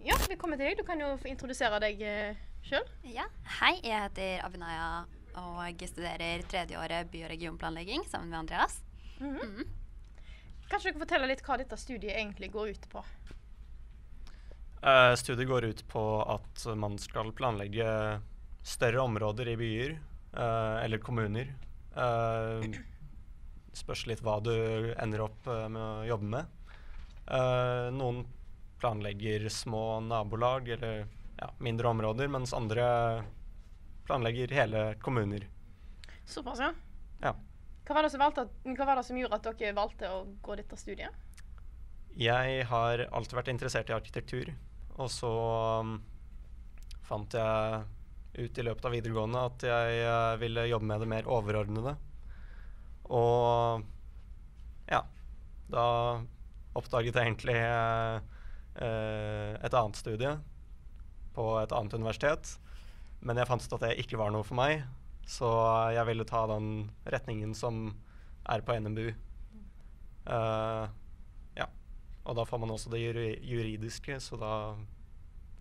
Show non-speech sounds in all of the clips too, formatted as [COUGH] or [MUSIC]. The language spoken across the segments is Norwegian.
Ja, velkommen til deg. Du kan jo få introdusere deg uh, sjøl. Ja. Hei, jeg heter Abinaya og studerer tredjeåret by- og regionplanlegging sammen med Andreas. Mm -hmm. mm. Kanskje du kan fortelle litt hva dette studiet egentlig går ut på? Uh, studiet går ut på at man skal planlegge større områder i byer uh, eller kommuner. Uh, spørs litt hva du ender opp med å jobbe med. noen planlegger små nabolag eller ja, mindre områder, mens andre planlegger hele kommuner. Såpass, ja. ja. Hva var, valgte, hva var, det som gjorde at dere valgte å gå dette studiet? Jeg har alltid vært interessert i arkitektur. Og så um, fant jeg ut i løpet av videregående at jeg uh, ville jobbe med det mer overordnede. Og ja, da oppdaget jeg egentlig uh, et annet studie på et annet universitet. Men jeg fant ut at det ikke var noe for meg, så jeg ville ta den retningen som er på NMBU. Uh, ja. Og da får man også det juridiske, så da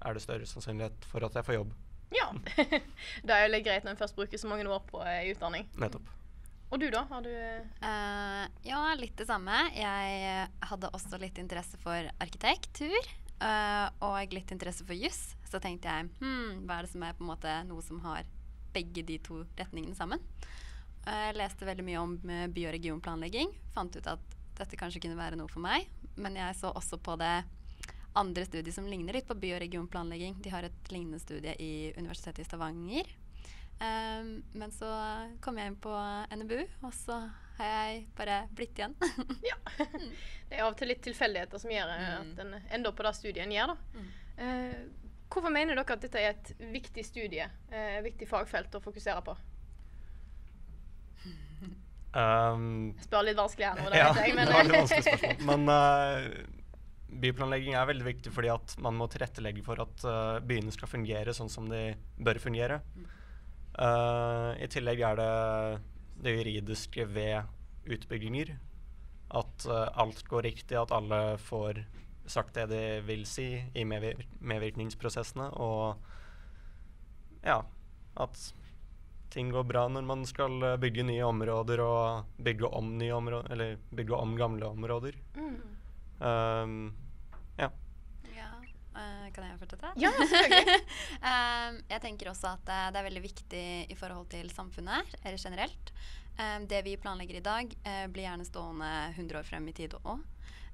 er det større sannsynlighet for at jeg får jobb. Ja. [LAUGHS] det er litt greit når en først bruker så mange år på uh, utdanning. Nettopp. Og du, da? Har du uh, Ja, litt det samme. Jeg hadde også litt interesse for arkitektur. og litt interesse for juss så tenkte jeg hmm, hva er det som er på en måte noe som har begge de to retningene sammen. Jeg leste veldig mye om eh, by- og regionplanlegging. Fant ut at dette kanskje kunne være noe for meg. Men jeg så også på det andre studiet som ligner litt på by- og regionplanlegging. De har et lignende studie i Universitetet i Stavanger. Um, men så kom jeg inn på NBU, og så har jeg bare blitt igjen. [LAUGHS] ja. Det er av og til litt tilfeldigheter som gjør eh, at mm. en ender på det studiet en gjør. da. Mm. Uh, Hvorfor mener dere at dette er et viktig studie, eh, et viktig fagfelt å fokusere på? Um, jeg spør litt vanskelig her nå, det [LAUGHS] ja, vet jeg. Men, det var litt vanskelig [LAUGHS] spørsmål. men uh, byplanlegging er veldig viktig fordi at man må tilrettelegge for at uh, byene skal fungere sånn som de bør fungere. Uh, I tillegg er det det juridiske ved utbygginger. At alt går riktig, at alle får sagt det de vil si i medvir medvirkningsprosessene, og ja, at ting går bra når man skal eh, bygge nye områder og bygge om nye områder, eller bygge om gamle områder. Mm. Um, uh, kan jeg fortsette? Ja, selvfølgelig. um, [LAUGHS] jeg tenker også at uh, det er veldig viktig i forhold til samfunnet eller generelt. Um, det vi planlegger i dag, uh, blir gjerne stående 100 år frem i tid òg.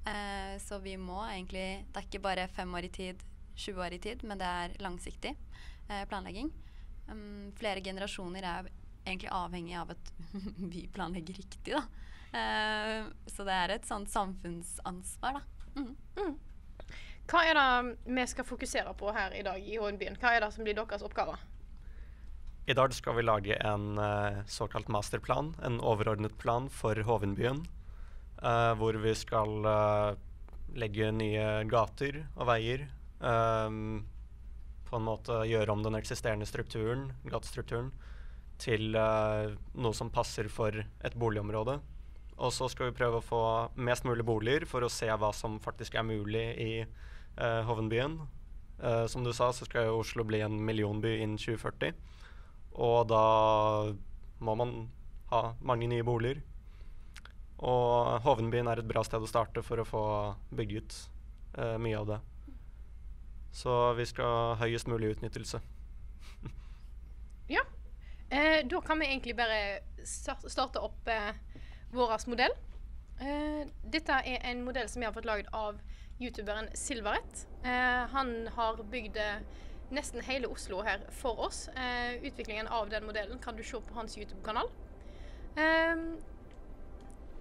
Eh, så vi må egentlig Det er ikke bare fem år i tid, 20 år i tid, men det er langsiktig eh, planlegging. Um, flere generasjoner er egentlig avhengig av at [LAUGHS] vi planlegger riktig, da. Eh, så det er et sånt samfunnsansvar, da. Mm. Mm. Hva er det vi skal fokusere på her i dag i Hovenbyen? Hva er det som blir deres oppgave? I dag skal vi lage en uh, såkalt masterplan, en overordnet plan for Hovenbyen. Uh, hvor vi skal uh, legge nye gater og veier. Um, på en måte gjøre om den eksisterende strukturen, gatestrukturen, til noe som passer for et boligområde. Og så skal vi prøve å få mest mulig boliger for å se hva som faktisk er mulig i uh, Hovenbyen. Eh, som du sa, så skal jo Oslo bli en millionby innen 2040. Og da må man ha mange nye boliger. Og Hovenbyen er et bra sted å starte for å få bygget eh, mye av det. Så vi skal ha høyest mulig utnyttelse. [LAUGHS] ja. Eh, da kan vi egentlig bare starte opp eh, vår modell. Eh, dette er en modell som vi har fått laget av youtuberen Silverett. Eh, han har bygd eh, nesten hele Oslo her for oss. utviklingen av den modellen kan du se på hans YouTube-kanal.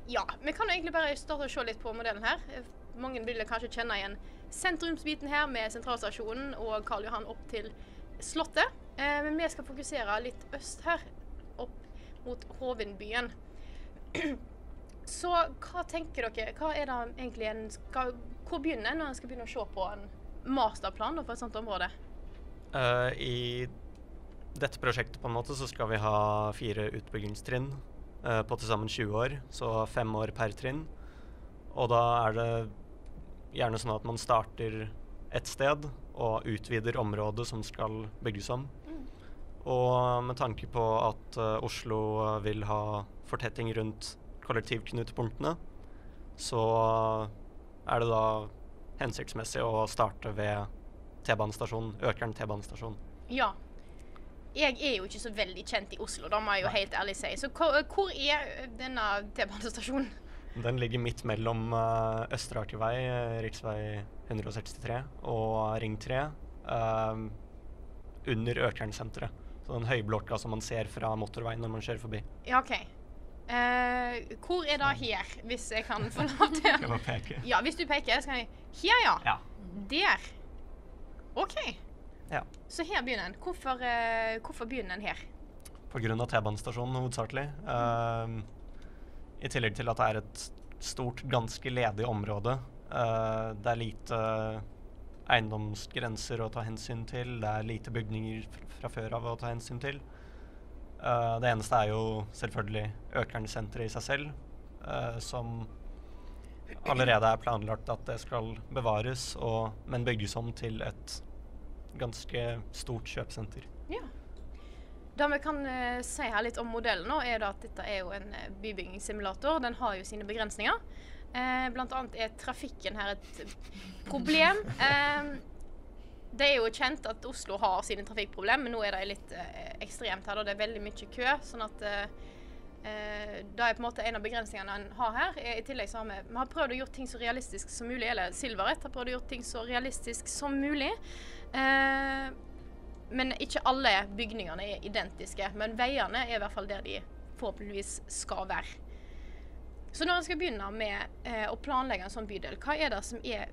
Ja, vi kan egentlig bare starte å se litt på modellen her. Mange vil kanskje kjenne igjen sentrumsbiten her med sentralstasjonen og Karl Johan opp til Slottet. Eh, men vi skal fokusere litt øst her, opp mot Hovinbyen. [CLEARS THROAT] Så hva tenker dere? Hva er det egentlig en skal, Hvor begynner en når en skal begynne å se på en masterplan for et sånt område? Uh, I dette prosjektet på en måte så skal vi ha fire utbyggingstrinn uh, på til sammen 20 år, så fem år per trinn. Og da er det gjerne sånn at man starter et sted og utvider området som skal bygges om. Mm. Og med tanke på at uh, Oslo vil ha fortetting rundt kollektivknutepunktene, så er det da hensiktsmessig å starte ved T-banestasjonen, Økern T-banestasjon. Ja. Jeg er jo ikke så veldig kjent i Oslo, da må jeg jo Nei. helt ærlig si. Så hvor, hvor er denne T-banestasjonen? Den ligger midt mellom uh, Østre uh, rv. 163, og Ring 3, eh, under Økernsenteret. Så den høyblokka som man ser fra motorveien når man kjører forbi. Ja, OK. Eh, hvor er det her, hvis jeg kan få lov til Skal bare peke? Ja, hvis du peker, så kan jeg Her, ja. Ja. Der. OK. ja. Så her begynner den. Hvorfor, uh, hvorfor begynner den her? På grunn av T-banestasjonen hovedsakelig. Uh, I tillegg til at det er et stort, ganske ledig område. Eh, det er lite eiendomsgrenser å ta hensyn til. Det er lite bygninger fra før av å ta hensyn til. Eh, det eneste er jo selvfølgelig Økernsenteret i seg selv, uh, som allerede er planlagt at det skal bevares, og, men bygges om til et ganske stort kjøpesenter. Ja. Det vi kan uh, si her litt om modellen, nå, er at dette er jo en bybyggingssimulator. Den har jo sine begrensninger. Blant annet er trafikken her et problem. [LAUGHS] Det er jo kjent at Oslo har sine trafikkproblemer, men nå er det litt eh, ekstremt her. Da. Det er veldig mye kø. sånn at eh, eh, det er på en måte en av begrensningene en har her. I tillegg så har vi, vi har prøvd å gjøre ting så realistisk som mulig. Eller Silverett har prøvd å gjøre ting så realistisk som mulig. Eh, men ikke alle bygningene er identiske. Men veiene er i hvert fall der de forhåpentligvis skal være. Så når en skal begynne med eh, å planlegge en sånn bydel, hva er det som er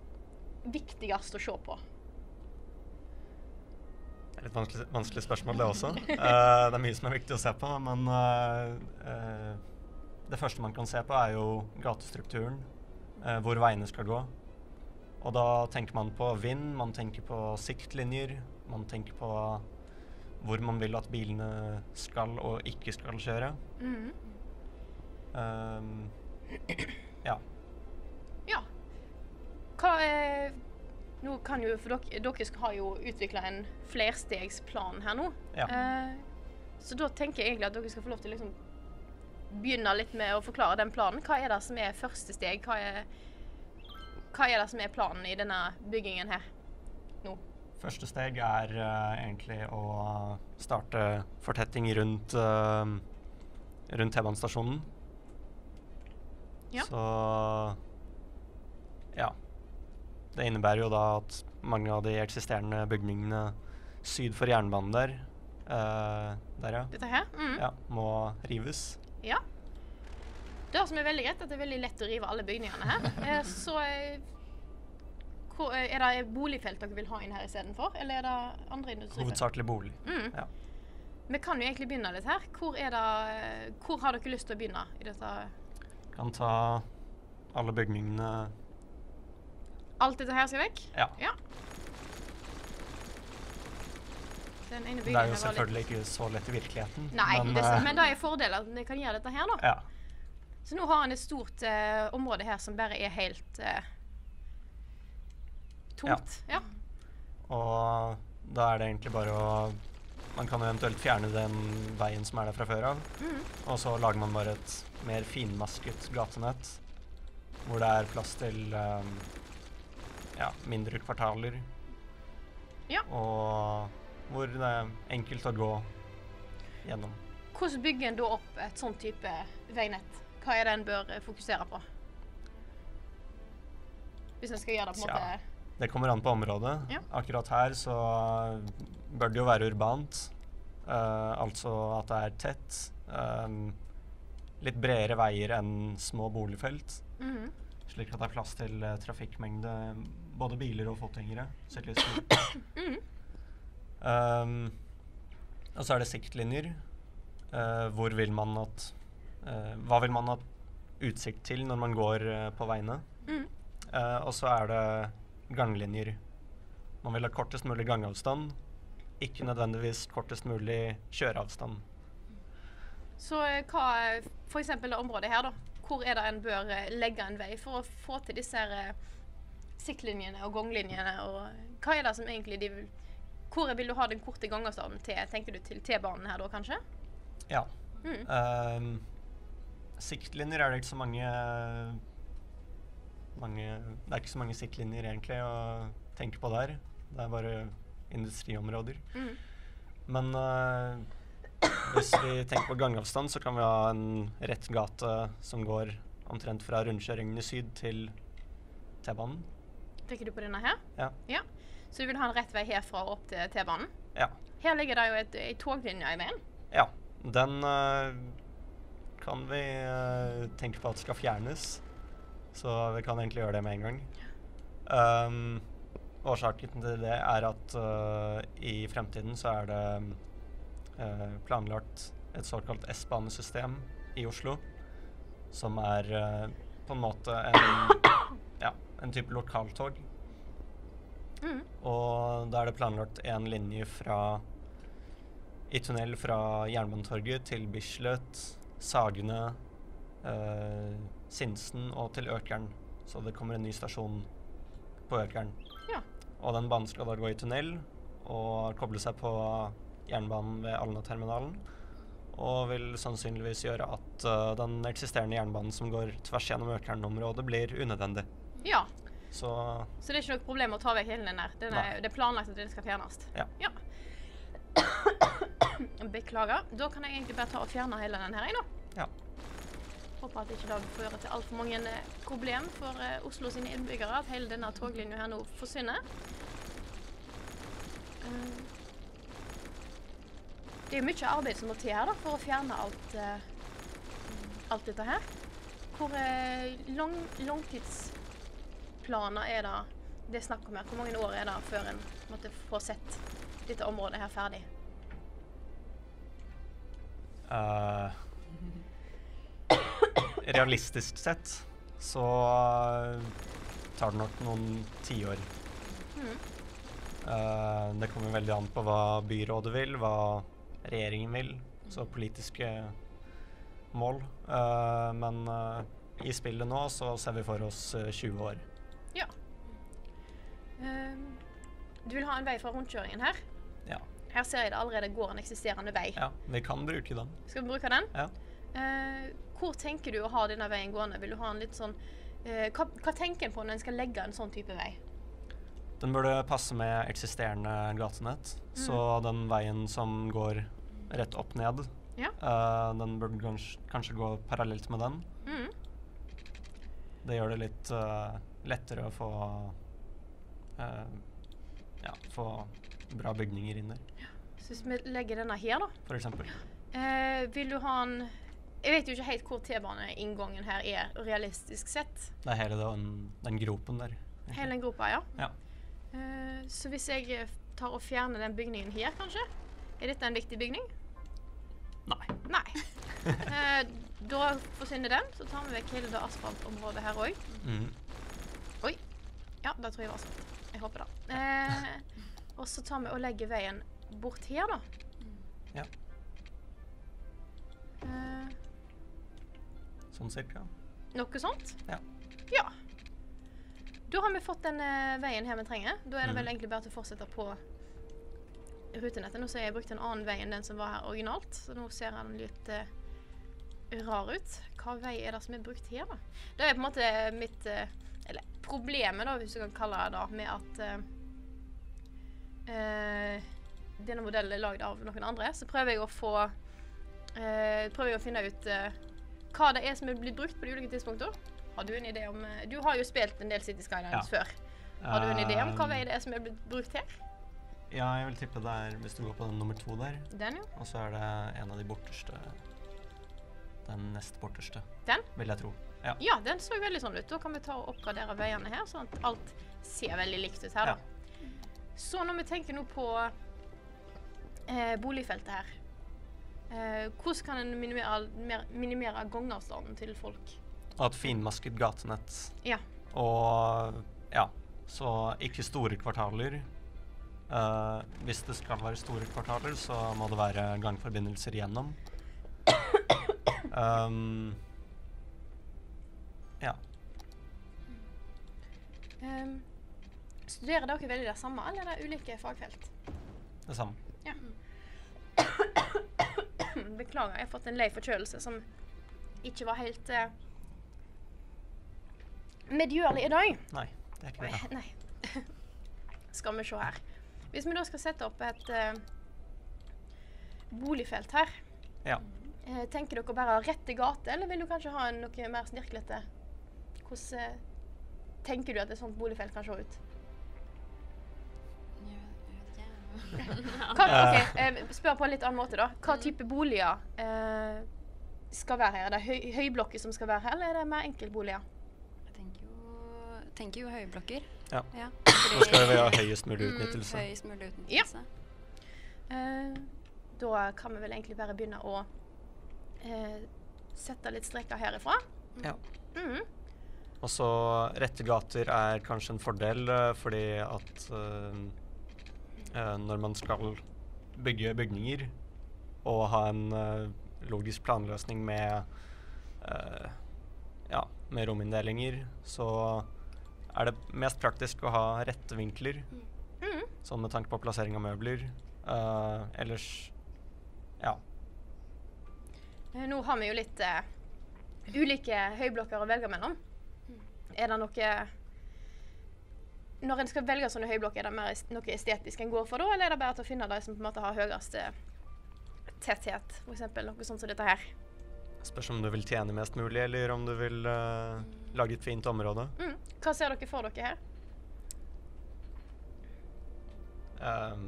viktigst å se på? Det er et vanskelig, vanskelig spørsmål, det også. Uh, det er mye som er viktig å se på, men uh, uh, det første man kan se på, er jo gatestrukturen. eh, hvor veiene skal gå. Og da tenker man på vind, man tenker på siktlinjer, man tenker på hvor man vil at bilene skal og ikke skal kjøre. Mm. Ja. Ja. Hva er Nå kan jo, for dere, dere har jo utvikla en flerstegsplan her nå. Ja. Eh, så da tenker jeg egentlig at dere skal få lov til å liksom begynne litt med å forklare den planen. Hva er det som er første steg? Hva er, hva er det som er planen i denne byggingen her nå? Første steg er uh, egentlig å starte fortetting rundt, uh, rundt T-banestasjonen. Ja. Så ja. Det innebærer jo da at mange av de eksisterende bygningene syd for jernbanen der, uh, der ja, Dette her? Mm. ja, må rives. Ja. Det som er veldig greit, er at det er veldig lett å rive alle bygningene her. [LAUGHS] Eh, så eh, hvor, er det boligfelt dere vil ha inn her istedenfor, eller er det andre industrifelt? Hovedsakelig bolig. Mm. Ja. Vi kan jo egentlig begynne litt her. Hvor, det, hvor har dere lyst til å begynne i dette? Kan ta alle bygningene Alt dette her skal vekk? Ja. Ja. Den ene Det er jo selvfølgelig ikke så lett i virkeligheten. Nei, men, det, eh, men det er fordelen at vi kan gjøre dette her, da. ja. Så nå har han et stort uh, område her som bare er helt uh, tomt. Ja. Og da er det egentlig bare å Man kan eventuelt fjerne den veien som er der fra før av. Mm. Og så lager man bare et mer finmasket gatenett. Hvor det er plass til um, ja, mindre kvartaler. Ja. Og hvor det er enkelt å gå gjennom. Hvordan bygger en da opp et sånn type veinett? Hva er det en bør eh, fokusere på? Hvis en skal gjøre det på en måte ja. Det kommer an på området. Ja. Akkurat her så bør det jo være urbant. Uh, altså at det er tett. Um, litt bredere veier enn små boligfelt. Mhm. Slik at det er plass til uh, trafikkmengde, både biler og fotgjengere. syklister. Mhm. Um, og så er det siktlinjer. Uh, hvor vil man at uh, Hva vil man ha utsikt til når man går uh, på veiene? Mm. Eh, og så er det ganglinjer. Man vil ha kortest mulig gangavstand, ikke nødvendigvis kortest mulig kjøreavstand. Så eh, hva f.eks. det området her, da. Hvor er det en bør eh, legge en vei for å få til disse her, eh, siktlinjene og ganglinjene, og hva er det som egentlig de vil Hvor vil du ha den korte gangavstanden til? Tenker du til T-banen her da, kanskje? Ja. Mm. Ehm, siktlinjer er det ikke så mange mange Det er ikke så mange siktlinjer egentlig å tenke på der. Det er bare industriområder. Mm. Men uh, hvis vi tenker på gangavstand, så kan vi ha en rett gate som går omtrent fra rundkjøringen i syd til T-banen. Tenker du på denne her? Ja. Så du vil ha en rett vei herfra og opp til T-banen? Ja. Her ligger det jo et, ei toglinje i veien. ja. Den eh, kan vi eh, tenke på at skal fjernes. Så vi kan egentlig gjøre det med en gang. Um, årsaken til det er at eh, i fremtiden så er det planlagt et såkalt S-banesystem i Oslo. Som er på en måte en, ja, en type lokaltog. Mm. Og da er det planlagt en linje fra i tunnel fra Jernbanetorget til Bislett, Sagene, eh, Sinsen og til Økern. Så det kommer en ny stasjon på Økern. Ja. Og den banen skal da gå i tunnel og koble seg på jernbanen ved Alna-terminalen. Og vil sannsynligvis gjøre at uh, den eksisterende jernbanen som går tvers gjennom Økern-området, blir unødvendig. Ja, Så så det er ikke noe problem å ta vekk hele den der. Den er, det er planlagt at den skal fjernes. Ja. [COUGHS] Beklager. Da kan jeg egentlig bare ta og fjerne hele den her, jeg, da. ja. Håper at ikke det fører til altfor mange eh, problem for uh, Oslo sine innbyggere at hele denne toglinja her nå forsvinner. Eh, det er mye arbeid som må til her da, for å fjerne alt, uh, alt dette her. Hvor uh, lang, langtidsplaner er det det er snakk om her? Hvor mange år er det før en måtte få sett dette området her ferdig? Uh, realistisk sett så eh, tar det nok noen tiår. Mm. Uh, det kommer veldig an på hva byrådet vil, hva regjeringen vil, så politiske mål. Uh, men i spillet nå så ser vi for oss eh, 20 år. Ehm, du vil ha en vei fra rundkjøringen her. Ja. Her ser jeg det allerede går en eksisterende vei. ja, vi kan bruke den. Skal vi bruke den? Ja. Eh, hvor tenker du å ha denne veien gående? Vil du ha en litt sånn eh, hva, hva tenker en på når en skal legge en sånn type vei? Den burde passe med eksisterende gatenett. Så den veien som går rett opp ned, Ja. uh, den burde kanskje, kanskje gå parallelt med den. Mm. Det gjør det litt uh, lettere å få ja, få bra bygninger inn der, Så hvis vi legger denne her, da for eksempel. eh, Vil du ha en Jeg vet jo ikke helt hvor T-baneinngangen her er realistisk sett. Det er hele den, den gropen der. egentlig. Hele den gropa, ja. Ja. Eh, så hvis jeg eh, tar og fjerner den bygningen her, kanskje? Er dette en viktig bygning? Nei. Nei. [LAUGHS] Eh, da forsvinner den. Så tar vi vekk hele det asfaltområdet her òg. Mhm. Ja, da tror jeg var asfalt. Jeg håper det. Eh, og så tar vi og legger veien bort her, da. Ja. Eh, Sånn cirka. noe sånt? Ja. Ja. Da har vi fått den eh, veien her vi trenger. Da er det vel Mhm. egentlig bare til å fortsette på rutenettet. Nå har jeg brukt en annen vei enn den som var her originalt, så nå ser den litt eh, rar ut. Hva vei er det som er brukt her, da? Det er på en måte mitt eh, Eller problemet, da, hvis du kan kalle det det, med at eh, denne modellen er lagd av noen andre. Så prøver jeg å få uh, Prøver jeg å finne ut uh, hva det er som er blitt brukt på de ulike tidspunkter. Har du en idé om Du har jo spilt en del City Skylines Ja. før. Har du en idé om hva vei det er som er blitt brukt her? Ja, jeg vil tippe det er hvis du går på den nummer to der, Den, jo. og så er det en av de borteste Den nest borteste, Den? vil jeg tro. Ja. Ja, den så veldig sånn ut. Da kan vi ta og oppgradere veiene her, sånn at alt ser veldig likt ut her, da. Så når vi tenker nå på eh, boligfeltet her eh, Hvordan kan en minimere, mer, minimere gangavstanden til folk? Og et finmasket gatenett. Ja. Og ja, så ikke store kvartaler. Eh, hvis det skal være store kvartaler, så må det være gangforbindelser gjennom. [COUGHS] Um, ja. Um, studerer dere veldig det samme, eller er det ulike fagfelt? Det samme. Ja. Beklager, jeg har fått en lei forkjølelse som ikke var helt uh, medgjørlig i dag. Nei, det er ikke det. Nei. skal vi se her. Hvis vi da skal sette opp et uh, boligfelt her, Ja. uh, tenker dere bare rette gate, eller vil du kanskje ha en noe mer snirklete? Hvordan eh, tenker du at et sånt boligfelt kan se ut? [LAUGHS] Hva, ok, eh, Spør på en litt annen måte, da. Hva type boliger eh, skal være her? Er det høy, høyblokker som skal være her, eller er det mer enkeltboliger? Jeg tenker jo, tenker jo høyblokker. Ja. Ja, Nå skal vi ha høyest mulig Mm, utnyttelse. høyest mulig utnyttelse. Eh, da kan vi vel egentlig bare begynne å eh, sette litt streker herifra. Ja. Mhm. Og så rette gater er kanskje en fordel, eh, fordi at eh, når man skal bygge bygninger og ha en uh, logisk planløsning med uh, ja, med rominndelinger, så er det mest praktisk å ha rette vinkler, Mm. sånn med tanke på plassering av møbler. Ellers ja. Nå har vi jo litt ulike høyblokker å velge mellom. Er det noe Når en skal velge sånne høyblokker, er det mer noe estetisk en går for da, eller er det bare til å finne de som på en måte har høyest eh, tetthet? F.eks. noe sånt som dette her. Spørs om du vil tjene mest mulig, eller om du vil uh, lage et fint område. Mm. Hva ser dere for dere her? Um,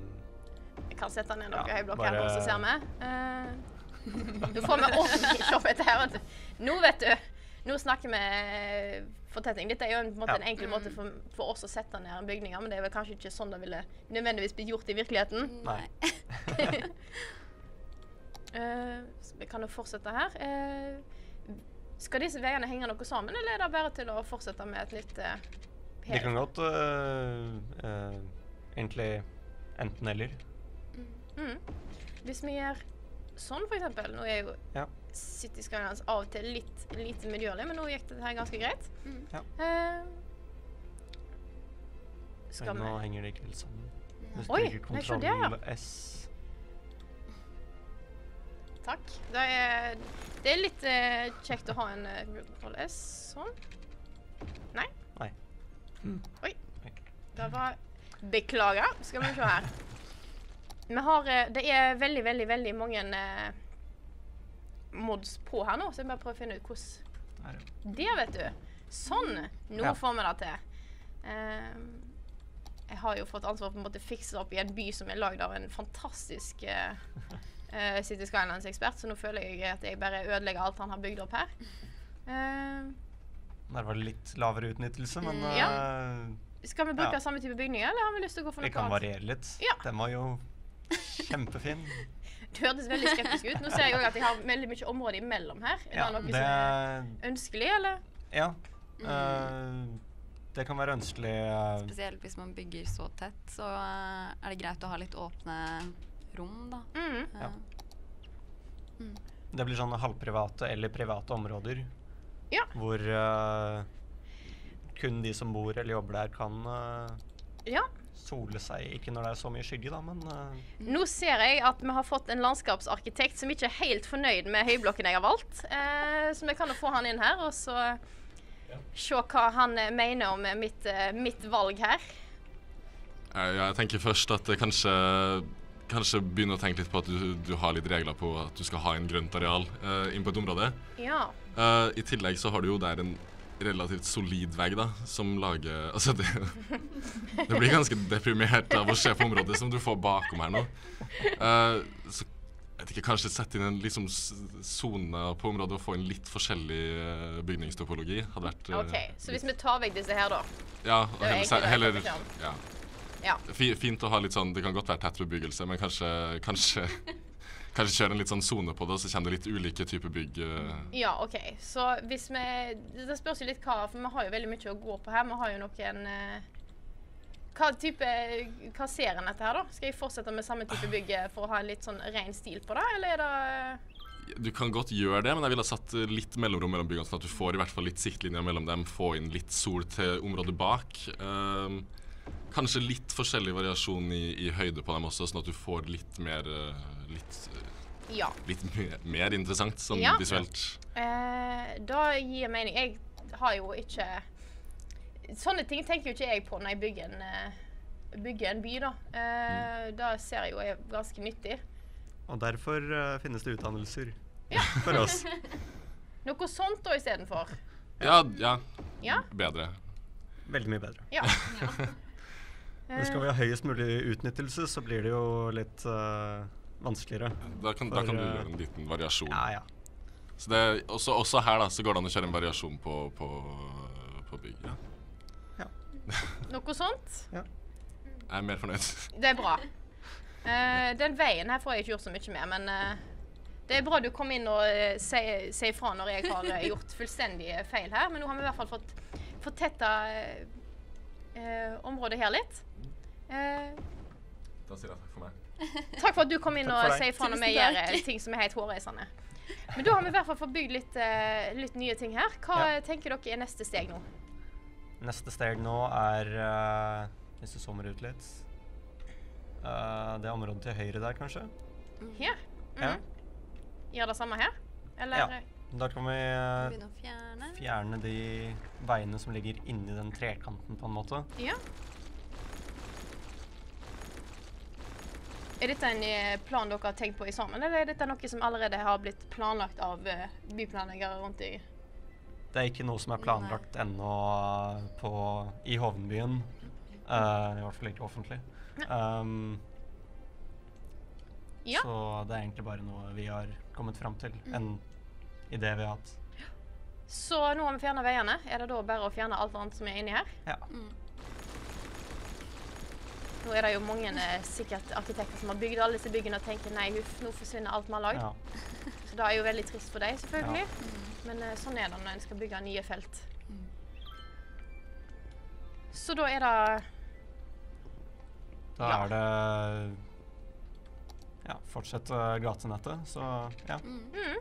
Jeg kan sette ned noen Ja, høyblokker bare- her, så ser vi. [LAUGHS] Uh, du får vi ordentlig på dette her. Nå, vet du. Nå snakker vi eh, fortetting. Dette er jo en, på en, måte, en enkel måte for, for oss å sette ned bygninger, men det er vel kanskje ikke sånn det ville nødvendigvis blitt gjort i virkeligheten. Nei. [LAUGHS] uh, vi kan jo fortsette her. Uh, skal disse veiene henge noe sammen, eller er det bare til å fortsette med et nytt uh, De kan godt uh, egentlig enten eller. Mm. Hvis vi gjør sånn, for eksempel Nå er jo Ja. City Skylines av og til litt lite medgjørlig, men nå gikk dette her ganske greit. Mm. Ja. Eh, Men skal nå vi henger det ikke helt sammen. Hvis Oi, du ja. kontroll S Takk. Det er, det er litt uh, kjekt å ha en uh, kontroll S sånn. Nei. Nei. Mm. Oi. Det var Beklager. Skal vi se her. Vi har Det er veldig, veldig, veldig mange mods på her nå, så jeg bare prøver å finne ut hvordan ja. Det, vet du. Sånn. Nå Ja. får vi det til. Uh, jeg har jo fått ansvar for å fikse opp i en by som er lagd av en fantastisk uh, uh, City Skylands-ekspert, så nå føler jeg at jeg bare ødelegger alt han har bygd opp her. Ehm, Der var det litt lavere utnyttelse, men Mm, ja. øh, skal vi bruke Ja. samme type bygninger, eller har vi lyst til å gå for noe vi noe kan variere litt. Ja. Den var jo [LAUGHS] kjempefin. Du hørtes veldig skeptisk ut. Nå ser jeg òg at jeg har veldig mye område imellom her. Er Ja, det noe det, som er ønskelig, eller? ja øh, det kan være ønskelig uh... Spesielt hvis man bygger så tett, så uh, er det greit å ha litt åpne rom, da. Mm. Ja. Mm. Det blir sånne halvprivate eller private områder. Ja. Hvor kun de som bor eller jobber der, kan Ja. Sole seg. Ikke når det er så mye skygge, da, men uh. Nå ser jeg at vi har fått en landskapsarkitekt som ikke er helt fornøyd med høyblokken jeg har valgt. Uh, så vi kan jo få han inn her og så se hva han mener om mitt, uh, mitt valg her. Eh, Ja, jeg tenker først at det kanskje Kanskje begynne å tenke litt på at du, du har litt regler på at du skal ha en grønt areal uh, inn på et område. Ja. Eh, I tillegg så har du jo der en relativt solid vegg da, som lager [LAUGHS] Altså, det, det blir ganske deprimert av å se på området som du får bakom her nå. Uh, så jeg vet ikke, kanskje sette inn en liksom sone på området og få en litt forskjellig eh, bygningstopologi hadde vært eh, OK. Så hvis vi tar vekk disse her, da. Ja, og er heller, heller ja. Ja. Fint å ha litt sånn Det kan godt være tett bebyggelse, men kanskje Kanskje, kanskje kjøre en litt sånn sone på det, så kommer det litt ulike typer bygg. eh. Ja, OK. Så hvis vi Det spørs jo litt hva, for vi har jo veldig mye å gå på her. Vi har jo noen eh, Hva type Hva ser en etter her, da? Skal jeg fortsette med samme type bygg eh, for å ha en litt sånn ren stil på det, eller er det Du kan godt gjøre det, men jeg ville ha satt eh, litt mellomrom mellom byggene, sånn at du får i hvert fall litt siktlinjer mellom dem. Få inn litt sol til området bak. Um, kanskje litt forskjellig variasjon i, i høyde på dem også, sånn at du får litt mer eh, Litt, eh, Ja. litt mer, mer interessant sånn Ja. visuelt. Eh, da gir mening. Jeg har jo ikke Sånne ting tenker jo ikke jeg på når jeg bygger en, eh, bygger en by, da. Eh, Da ser jeg jo jeg er ganske nyttig. Og derfor uh, finnes det utdannelser [LAUGHS] for oss. [LAUGHS] Noe sånt da istedenfor. Ja, ja. Ja. Bedre. Veldig mye bedre. Ja. [LAUGHS] Men skal vi ha høyest mulig utnyttelse, så blir det jo litt eh, vanskeligere. Da kan, da kan du eh, gjøre en liten variasjon. Ja, ja. Så det, også, også her da, så går det an å kjøre en variasjon på, på, på bygg. Ja. [LAUGHS] Noe sånt. Jeg er mer fornøyd. Det er bra. Uh, [LAUGHS] den veien her får jeg ikke gjort så mye med, men uh, det er bra du kom inn og uh, sier si ifra når jeg har gjort fullstendig feil her. Men nå har vi i hvert fall fått fortetta uh, området her litt. Eh, Da sier jeg takk for meg. Takk for at du kom inn og sier ifra når vi gjør ting som er helt hårreisende. Men da har vi i hvert fall fått bygd litt, uh, litt nye ting her. Hva Ja. tenker dere er neste steg nå? Neste steg nå er uh, Hvis du zoomer ut litt uh, Det området til høyre der, kanskje? Her? Ja. Mhm. Gjør det samme her? Eller? Ja. Da kan vi fjerne. fjerne de veiene som ligger inni den trekanten, på en måte. Ja. Er dette en eh, plan dere har tenkt på i sammen, eller er dette noe som allerede har blitt planlagt av eh, byplanleggere rundt i Det er ikke noe som er planlagt ennå eh, på, i Hovnbyen. Uh, I hvert fall ikke offentlig. Um, Ja. Så det er egentlig bare noe vi har kommet fram til. En idé vi har hatt. Så nå har vi fjerna veiene. Er det da bare å fjerne alt annet som er inni her? Ja. Nå er det jo mange eh, sikkert arkitekter som har bygd alle disse byggene og tenker nei, huff, nå forsvinner alt vi har lagd. ja. [LAUGHS] Så det er jo veldig trist for deg, selvfølgelig. Men eh, sånn er det når en skal bygge nye felt. Så da er det Da Ja. er det Ja, fortsett gatenettet, så ja. mm,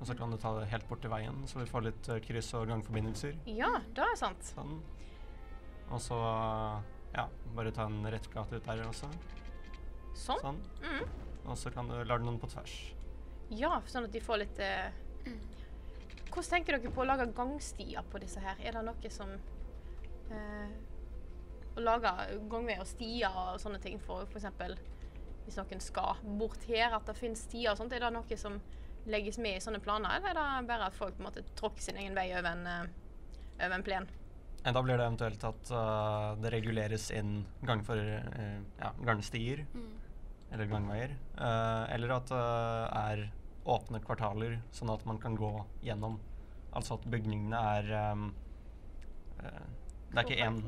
Og så kan du ta det helt bort til veien, så vi får litt eh, kryss- og gangforbindelser. Ja, det er sant. Sånn. Og så ja, bare ta en rett gate ut der også. Sånn. Sånn. Mm. Og så kan du lage noen på tvers. Ja, sånn at de får litt eh, Hvordan tenker dere på å lage gangstier på disse her? Er det noe som uh, Å lage gangveier og stier og sånne ting for f.eks. hvis noen skal bort her, at det finnes stier og sånt. Er det noe som legges med i sånne planer, eller er det bare at folk på en måte tråkker sin egen vei over en, uh, over en plen? Eh, Da blir det eventuelt at uh, det reguleres inn gang for, uh, ja, gangstier eller gangveier. Uh, eller at det er åpne kvartaler, sånn at man kan gå gjennom. Altså at bygningene er um, eh, Det er ikke én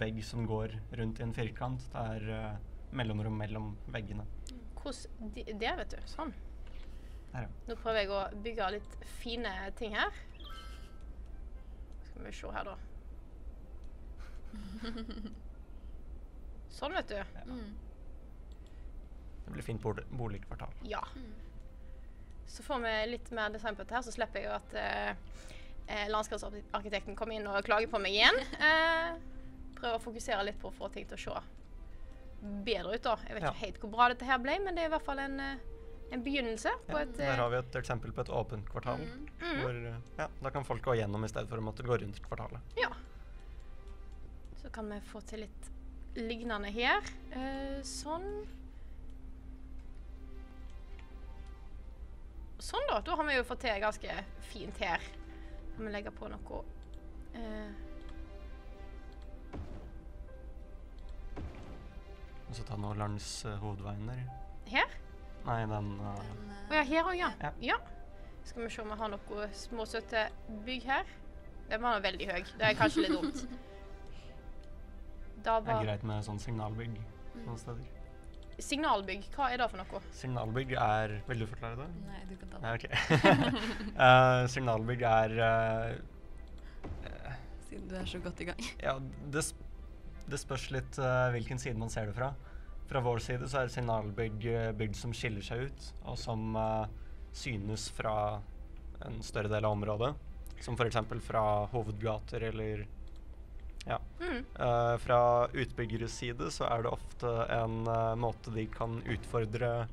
vegg som går rundt i en firkant. Det er eh, mellomrom mellom veggene. Hvordan de, Det, vet du. Sånn. Her, ja. Nå prøver jeg å bygge litt fine ting her. Skal vi se her, da. [LAUGHS] Sånn, vet du. Mm. Det blir fint boligkvartal. Ja. Så får vi litt mer design på dette, her, så slipper jeg jo at eh, eh, landskapsarkitekten kommer inn og klager på meg igjen. [LAUGHS] Eh, prøver å fokusere litt på å få ting til å se bedre ut. da. Jeg vet Ja. ikke helt hvor bra dette her ble, men det er i hvert fall en, eh, en begynnelse på Ja, et der eh, har vi et eksempel på et åpent kvartal. Mm. Hvor, eh, ja, da kan folk gå gjennom i stedet for å måtte gå rundt kvartalet. Ja. Så kan vi få til litt lignende her. Eh, sånn. Sånn, da. Da har vi jo fått til ganske fint her. Kan vi legge på noe eh, Og så ta noe langs uh, hovedveien der. her? Nei, den Å uh... Å ja, her òg, ja. Ja. ja. Skal vi se om vi har noe småsøte bygg her. Den var veldig høy. Det er kanskje litt dumt. [LAUGHS] Da Det er greit med sånn signalbygg noen steder. Signalbygg, hva er det for noe? Signalbygg er Vil du forklare det? Nei, du kan ta Nei, det. ok. [LAUGHS] Eh, signalbygg er uh, Siden du er så godt i gang. Ja, det, sp det spørs litt uh, hvilken side man ser det fra. Fra vår side så er signalbygg eh, bygd som skiller seg ut, og som eh, synes fra en større del av området. Som f.eks. fra hovedgater eller. Mm. Eh, fra utbyggeres side så er det ofte en uh, måte de kan utfordre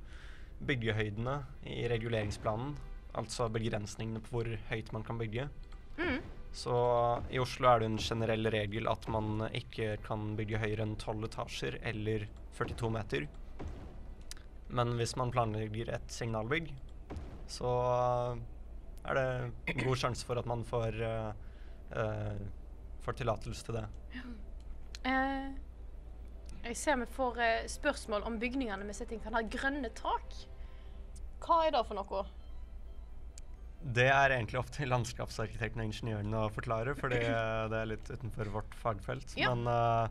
byggehøydene i reguleringsplanen. Altså begrensningene på hvor høyt man kan bygge. Mm. Så i Oslo er det en generell regel at man ikke kan bygge høyere enn 12 etasjer eller 42 meter. Men hvis man planlegger et signalbygg, så er det god sjanse for at man får, uh, uh, får tillatelse til det. Eh, jeg ser vi får eh, spørsmål om bygningene vi setter inn kan ha grønne tak. Hva er det for noe? Det er egentlig opp til landskapsarkitekten og ingeniørene å forklare, eh, det er litt utenfor vårt fagfelt. Ja. Men uh,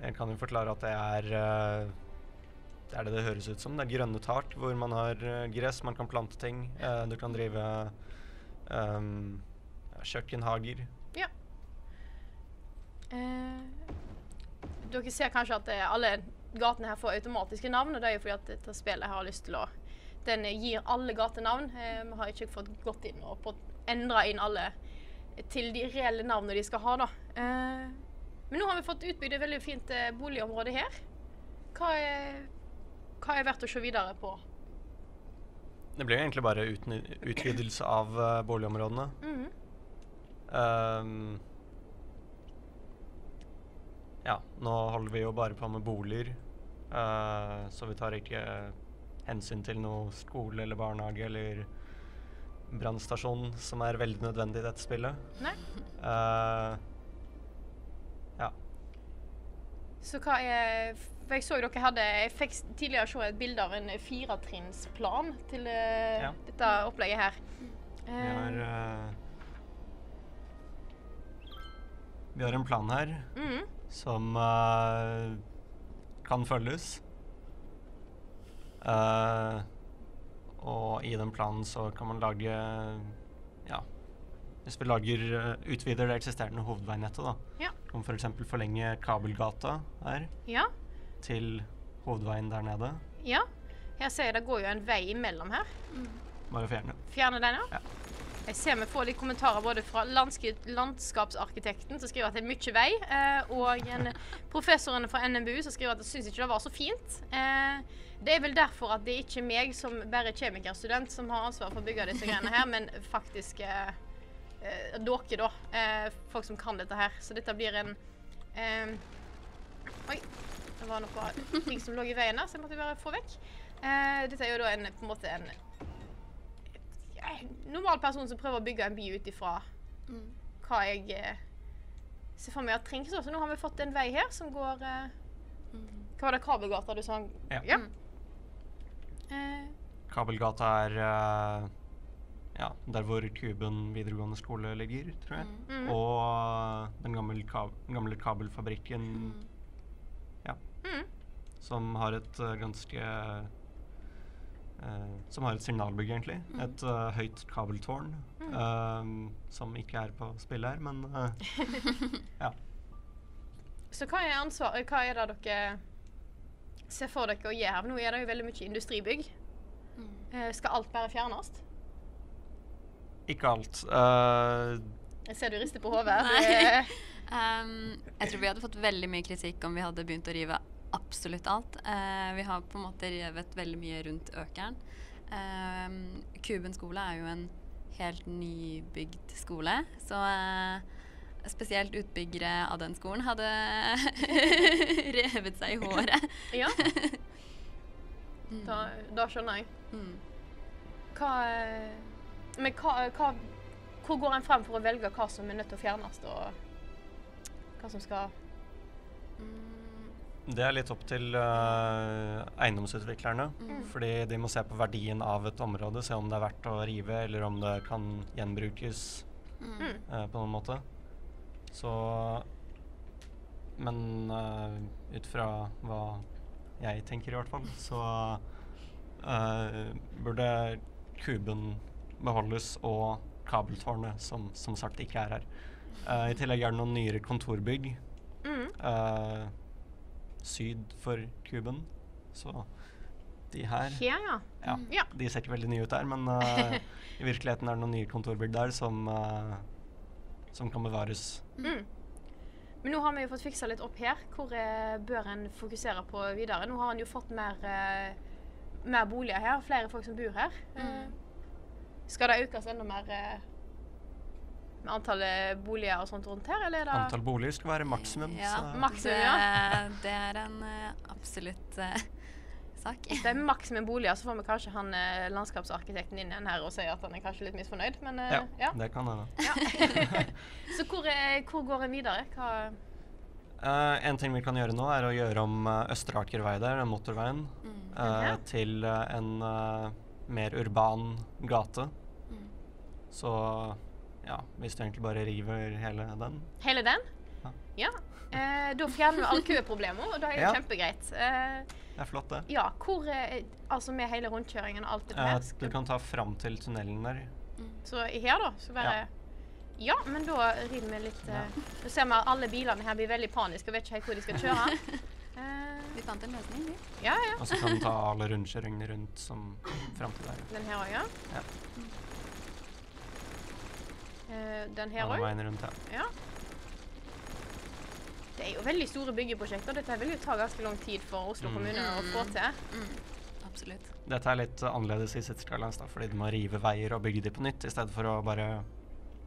jeg kan jo forklare at det er uh, det er det det høres ut som. Det er grønne tak hvor man har uh, gress, man kan plante ting. Uh, du kan drive um, kjøkkenhager. Eh, dere ser kanskje at eh, alle gatene her får automatiske navn, og det er jo fordi at dette spillet har lyst til å Den gir alle gatenavn. Eh, vi har ikke fått gått inn og endra inn alle til de reelle navnene de skal ha, da. Eh, men nå har vi fått utbygd et veldig fint eh, boligområde her. Hva er, hva er verdt å se videre på? Det blir jo egentlig bare uten, utvidelse av boligområdene. boligområdene. -hmm. Ehm, ja, nå holder vi jo bare på med boliger, uh, så vi tar ikke hensyn til noe skole eller barnehage eller brannstasjon, som er veldig nødvendig i dette spillet. Nei? Uh, ja. Så hva er For jeg så dere hadde Jeg fikk tidligere se et bilde av en firetrinnsplan til uh, Ja. dette opplegget her. Vi har Vi har en plan her Mhm. Som uh, kan følges. Uh, og i den planen så kan man lage Ja. Hvis vi lager eh, utvider det eksisterende hovedveinettet, da. Ja. Kan f.eks. For forlenge Kabelgata her ja. til hovedveien der nede. Ja. Jeg ser det går jo en vei imellom her. Bare fjerne. Fjerne den, ja. Ja. Jeg ser vi får litt kommentarer både fra landskapsarkitekten, som skriver at det er mye vei, eh, og en professorene fra NMBU som skriver at de syns ikke det var så fint. Eh, det er vel derfor at det er ikke meg som bare kjemikerstudent som har ansvar for å bygge disse greiene her, men faktisk eh, eh, dere, da. Eh, folk som kan dette her. Så dette blir en eh, Oi. Det var noe ting som lå i veien der, så jeg måtte bare få vekk. Dette er jo da en, på en måte en normal person som prøver å bygge en by ut ifra Mm. hva jeg eh, ser for meg at trengs. Så nå har vi fått en vei her som går eh, Mm. Hva var det Kabelgata du sa? Ja. ja. Mm. Eh, Kabelgata er uh, ja, der hvor Kuben videregående skole ligger, tror jeg. Mm. mm, Og eh, den gamle, kab gamle kabelfabrikken Mm. mm, som har et uh, ganske eh, Som har et signalbygg, egentlig. Mm. Et uh, høyt kabeltårn. Mm. eh, som ikke er på spillet her, men [LAUGHS] ja. Så hva er ansvar, hva er det dere ser for dere å gjøre? Nå er det jo veldig mye industribygg. Mm. Eh, skal alt bare fjernes? ikke alt. Uh, Jeg ser du rister på hodet. [LAUGHS] Um, jeg tror vi hadde fått veldig mye kritikk om vi hadde begynt å rive absolutt alt. Eh, vi har på en måte revet veldig mye rundt Økeren. Um, Kuben skole er jo en helt nybygd skole, så eh, spesielt utbyggere av den skolen hadde [LAUGHS] revet seg i håret. [LAUGHS] Ja, Mm. da, da skjønner jeg. Mm. Hva eh, Men hva, hva Hvor går en frem for å velge hva som er nødt til å fjernes, og hva som skal Mm. Det er litt opp til uh, eiendomsutviklerne. Mm. Fordi de må se på verdien av et område, se om det er verdt å rive, eller om det kan gjenbrukes Mm. Mm. eh, på noen måte. Så Men uh, ut fra hva jeg tenker, i hvert fall, så eh, burde kuben beholdes og kabeltårnet, som som sagt ikke er her. Eh, I tillegg er det noen nyere kontorbygg mm. Syd for kuben. Så De her. ja, ja. Ja. Ja. De ser ikke veldig nye ut der, men uh, [LAUGHS] i virkeligheten er det noen nye kontorbygg der som, uh, som kan bevares. Mm. Men nå har vi jo fått fiksa litt opp her. Hvor eh, bør en fokusere på videre? Nå har en jo fått mer, mer boliger her, flere folk som bor her. Eh, skal det økes enda mer med antallet boliger og sånt rundt her, eller er det Antall boliger skal være maksimum. Ja, så maksimum, ja. det er en eh, absolutt uh, sak. Det er maksimum boliger, så får vi kanskje han eh, landskapsarkitekten inn igjen her og si at han er kanskje litt misfornøyd, men ja, ja. det kan hende. [LAUGHS] Så hvor, hvor går en videre? Hva Eh, en ting vi kan gjøre nå, er å gjøre om uh, Østre Aker vei der, den motorveien, Mm. eh, Mhm. til en mer urban gate. Mm. Så ja, hvis du egentlig bare river hele den Hele den? Ja. Ja. Eh, da fjerner vi alle køproblemer, og da er det Ja. kjempegreit. Eh, Det er flott, det. ja, hvor er, Altså med hele rundkjøringen og alt det Eh, der. du kan ta fram til tunnelen der. så her, da? Så bare ja. men da river vi litt eh, Nå ser vi at alle bilene her blir veldig paniske og vet ikke helt hvor de skal kjøre. [LAUGHS] Eh, Vi fant en løsning, vi. ja, ja. Og så kan du ta alle rundkjøringene rundt som fram til der. Den her òg, ja. Ja. Eh, den her òg. ja. Det er jo veldig store byggeprosjekter. Dette vil jo ta ganske lang tid for Oslo Mm. kommune å få til. Mm. Absolutt. Dette er litt annerledes i sitt Skylands, da, fordi du må rive veier og bygge de på nytt, i stedet for å bare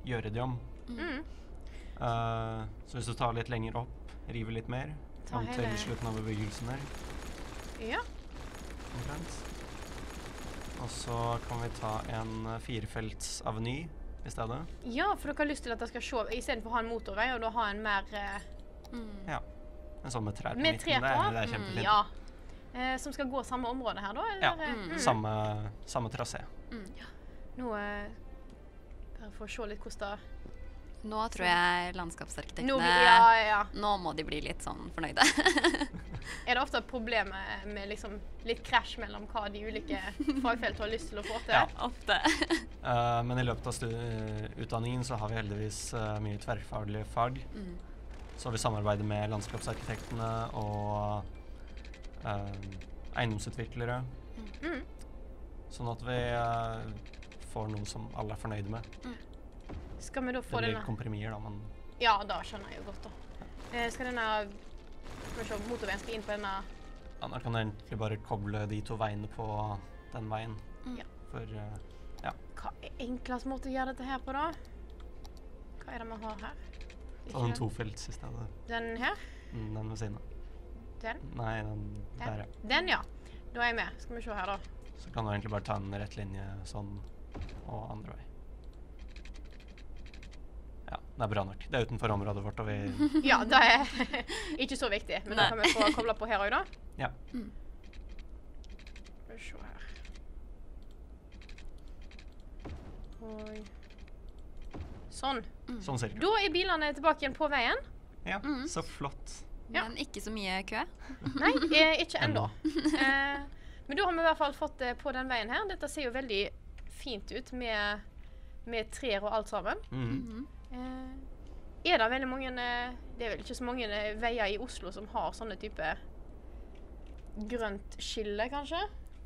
gjøre de om. Mm. Uh, så hvis du tar litt lenger opp, river litt mer, Ta fram til hele- slutten av bebyggelsen her Ja. omtrent. Og så kan vi ta en firefelts aveny i stedet. ja, for dere har lyst til at det skal se istedenfor å ha en motorvei, og da ha en mer uh, Mm. Ja. En sånn med trær på midten. tre Det, på? er- det er Mm, kjempefint. Ja. Eh, som skal gå samme område her, da? Eller? Ja, eh, mm. Samme, samme trasé. Mm. Nå uh, Bare for å se litt hvordan det Nå tror jeg landskapsarkitektene Nå Ja, ja. Nå må de bli litt sånn fornøyde. [LAUGHS] Er det ofte et problem med, liksom litt krasj mellom hva de ulike fagfelt har lyst til å få til? Ja. Ofte. uh, [LAUGHS] men i løpet av utdanningen så har vi heldigvis uh, mye tverrfaglige fag. Mm. Så vi samarbeider med landskapsarkitektene og uh, eiendomsutviklere. Mm. Sånn at vi får noe som alle er fornøyde med. Skal vi da Det få blir denne komprimier, da, men Ja, da skjønner jeg jo godt, da. Eh, skal denne Skal vi se, motorveien skal inn på denne ja, da kan du egentlig bare koble de to veiene på den veien. Mm. Ja. For ja. Hva er enklest måte å gjøre dette her på, da? Hva er det vi har her? ta den tofelts i stedet. Den her? Mm, Den ved siden av. Den? Nei, den der, ja. Den, ja. Da er jeg med. Skal vi se her, da. Så kan du egentlig bare ta en rett linje sånn, og andre vei. Ja, det er bra nok. Det er utenfor området vårt, og vi [LAUGHS] Ja, det er [LAUGHS] ikke så viktig. Men da kan vi få kobla på her òg, da. Ja. Skal vi se her. Oi. Sånn. Sånn cirka. Da er bilene tilbake igjen på veien. Ja, Mm. så flott. Ja. Men ikke så mye kø. [LAUGHS] Nei, eh, ikke ennå. Eh, men da har vi i hvert fall fått det på den veien her. Dette ser jo veldig fint ut med, med trær og alt sammen. Mm. Eh, er det veldig mange eh, Det er vel ikke så mange eh, veier i Oslo som har sånne type grønt skille, kanskje?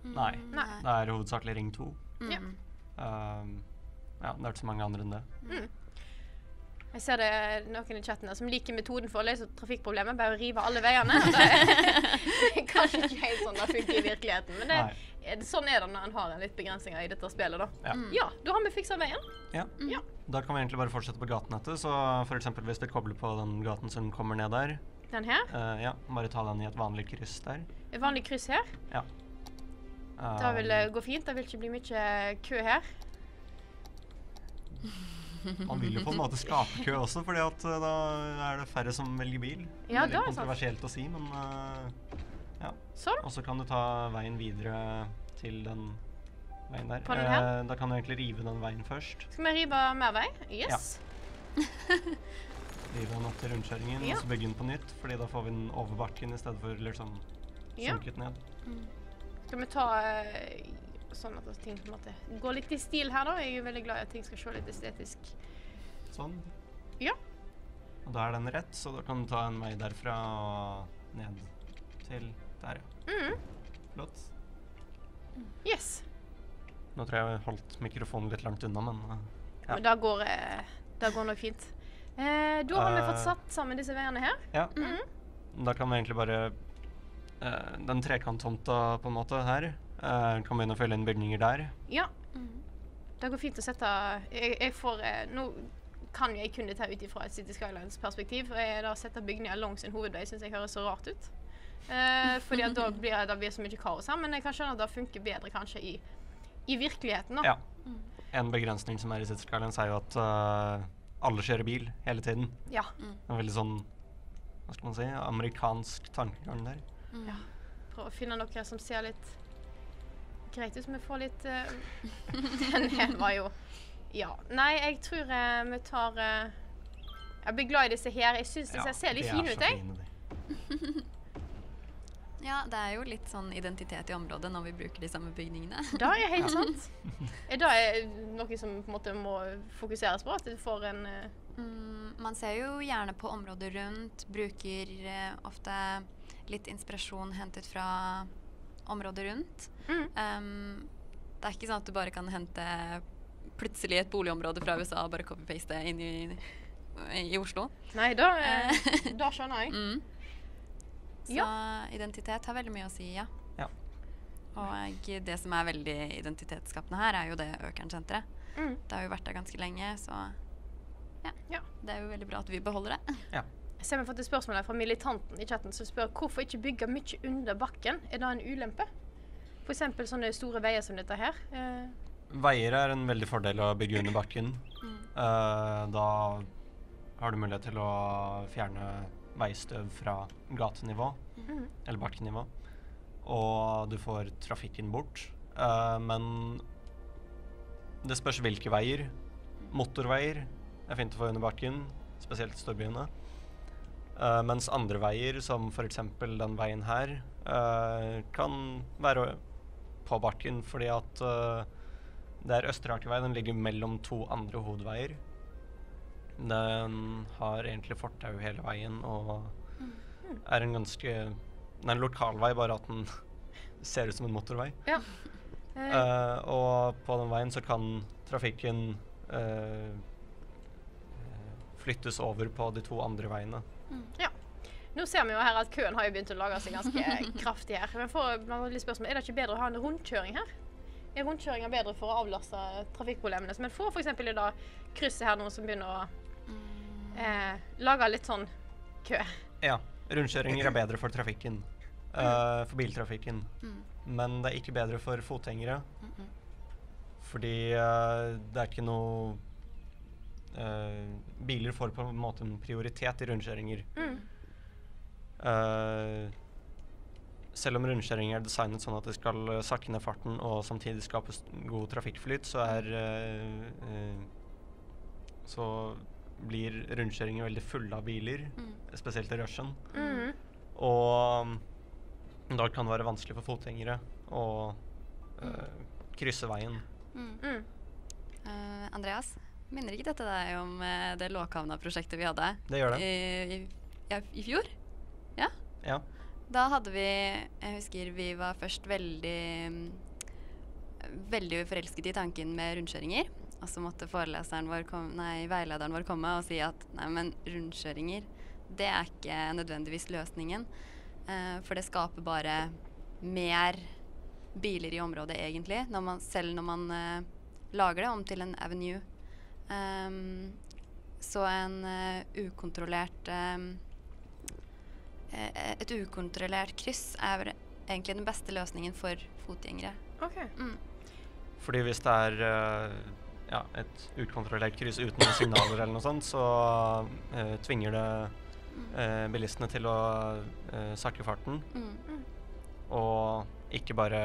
Nei. Nei. Det er hovedsakelig Ring 2. Mm. Ja. Um, ja, det er ikke så mange andre enn det. Jeg ser det noen i chatten der som liker metoden for å løse trafikkproblemet. Bare å rive alle veiene. [LAUGHS] [LAUGHS] Det kanskje ikke helt sånn det funker i virkeligheten, men det, sånn er det når en har en litt begrensninger i dette spillet. da. Ja. Ja, da har vi fiksa veien. Ja. Ja. Da kan vi egentlig bare fortsette på gatenettet. Så f.eks. hvis vi kobler på den gaten som kommer ned der, Den her. Uh, ja, bare ta den i et vanlig kryss der. Et vanlig kryss her. Ja. Da vil Um, eh, gå fint. Det vil ikke bli mye kø her. [LAUGHS] Man vil jo på en måte skape kø også, fordi at eh, da er det færre som velger bil. Ja, det er litt kontroversielt å si, men ja. Sånn. Og så kan du ta veien videre til den veien der. På den her? Eh, da kan du egentlig rive den veien først. Skal vi rive mer vei? Yes. [LAUGHS] Rive den opp til rundkjøringen, Ja. og så bygge den på nytt. Fordi da får vi den over bakken i stedet for liksom Ja. sunket ned. Skal vi ta eh, sånn at ting på en måte går litt i stil her, da? Jeg er veldig glad i at ting skal se litt estetisk Sånn. Ja. Og da er den rett, så da kan du ta en vei derfra og ned til der, ja. mm. Flott. Yes. Nå tror jeg jeg holdt mikrofonen litt langt unna, men eh, Ja. Men da går, eh, det går nok fint. Eh, da har vi fått Eh. satt sammen disse veiene her. ja. Mhm. Da kan vi egentlig bare eh, Den trekanttomta på en måte her eh, kan begynne å fylle inn bygninger der. Ja. Det går fint å sette Jeg, jeg får eh, Nå kan jeg kun dette ut ifra et City Skylines-perspektiv. og jeg- Da å sette bygninger langs en hovedvei syns jeg høres så rart ut. Eh, fordi at da [LAUGHS] blir det blir så mye kaos her. Men jeg kan skjønne at det funker bedre kanskje i, i virkeligheten. da. Ja. En begrensning som er i City Skylines, er jo at uh, alle kjører bil hele tiden. Ja. En veldig sånn hva skal man si, amerikansk tankegang der. ja. Prøve å finne noe som ser litt greit så vi får litt uh, [LAUGHS] Den ene var jo Ja. Nei, jeg tror uh, vi tar uh, Jeg blir glad i disse her. Jeg syns disse Ja, ser litt fine ut, jeg. [LAUGHS] Ja, det er jo litt sånn identitet i området når vi bruker de samme bygningene. [LAUGHS] Det er helt sant. Er det er noe som på en måte må fokuseres på? At du får en Mm, man ser jo gjerne på området rundt, bruker ofte litt inspirasjon hentet fra området rundt. Mm. Um, det er ikke sånn at du bare kan hente plutselig et boligområde fra USA og bare copy-paste inn i, i Oslo. Nei, da, eh, da skjønner jeg. Mm. Så identitet har veldig mye å si, ja. Ja. Og det som er veldig identitetsskapende her, er jo det Økern-senteret. Mm. Det har jo vært der ganske lenge, så ja. Ja. Det er jo veldig bra at vi beholder det. Jeg ser vi har fått et spørsmål fra militanten i chatten som spør hvorfor ikke bygge mye under bakken. Er det en ulempe? F.eks. sånne store veier som dette her. Eh, Veier er en veldig fordel å bygge under bakken. Mm. Eh, da har du mulighet til å fjerne veistøv fra gatenivå, mm. eller bakkenivå. Og du får trafikken bort. Eh, men det spørs hvilke veier. Motorveier er fint å få under bakken, spesielt i storbyene. Mens andre veier, som f.eks. den veien her, kan være på bakken fordi at uh, det er Østre Akervei. Den ligger mellom to andre hovedveier. Den har egentlig fortau hele veien og er en ganske Det er en lokalvei, bare at den [LAUGHS] ser ut som en motorvei. ja. Eh, og på den veien så kan trafikken eh, flyttes over på de to andre veiene. Nå ser vi jo her at køen har jo begynt å lage seg ganske [LAUGHS] kraftig her. Men for, blant litt spørsmål, Er det ikke bedre å ha en rundkjøring her? Er rundkjøringa bedre for å avlaste trafikkproblemene? Så vi får f.eks. i dag krysset her noen som begynner å eh, lage litt sånn kø. Ja, rundkjøringer er bedre for trafikken. Uh, for biltrafikken. Mm. Men det er ikke bedre for fotgjengere. Mm -mm. Fordi uh, det er ikke noe uh, Biler får på en måte en prioritet i rundkjøringer. Mm. Eh, selv om rundkjøringer er designet sånn at det skal sakke ned farten og samtidig skape god trafikkflyt, så er uh, uh, Så blir rundkjøringer veldig fulle av biler, Mm. spesielt i rushen. Mm. Og um, da kan det være vanskelig for fotgjengere å eh, krysse veien. Mm. Mm. Eh, Andreas, minner ikke dette deg om det Låghavna-prosjektet vi hadde Det gjør det. I, i, ja, i fjor? Ja. Da hadde vi Jeg husker vi var først veldig Veldig forelsket i tanken med rundkjøringer. Og så måtte foreleseren vår kom, nei, veilederen vår komme og si at nei, men rundkjøringer, det er ikke nødvendigvis løsningen. Eh, for det skaper bare mer biler i området, egentlig. Når man, selv når man eh, lager det om til en avenue. Um, så en uh, ukontrollert eh, Et ukontrollert kryss er egentlig den beste løsningen for fotgjengere. OK. Mm. Fordi hvis det er eh, ja, et ukontrollert kryss uten noen signaler eller noe sånt, så uh, tvinger det uh, bilistene til å uh, sakke farten Mm. og ikke bare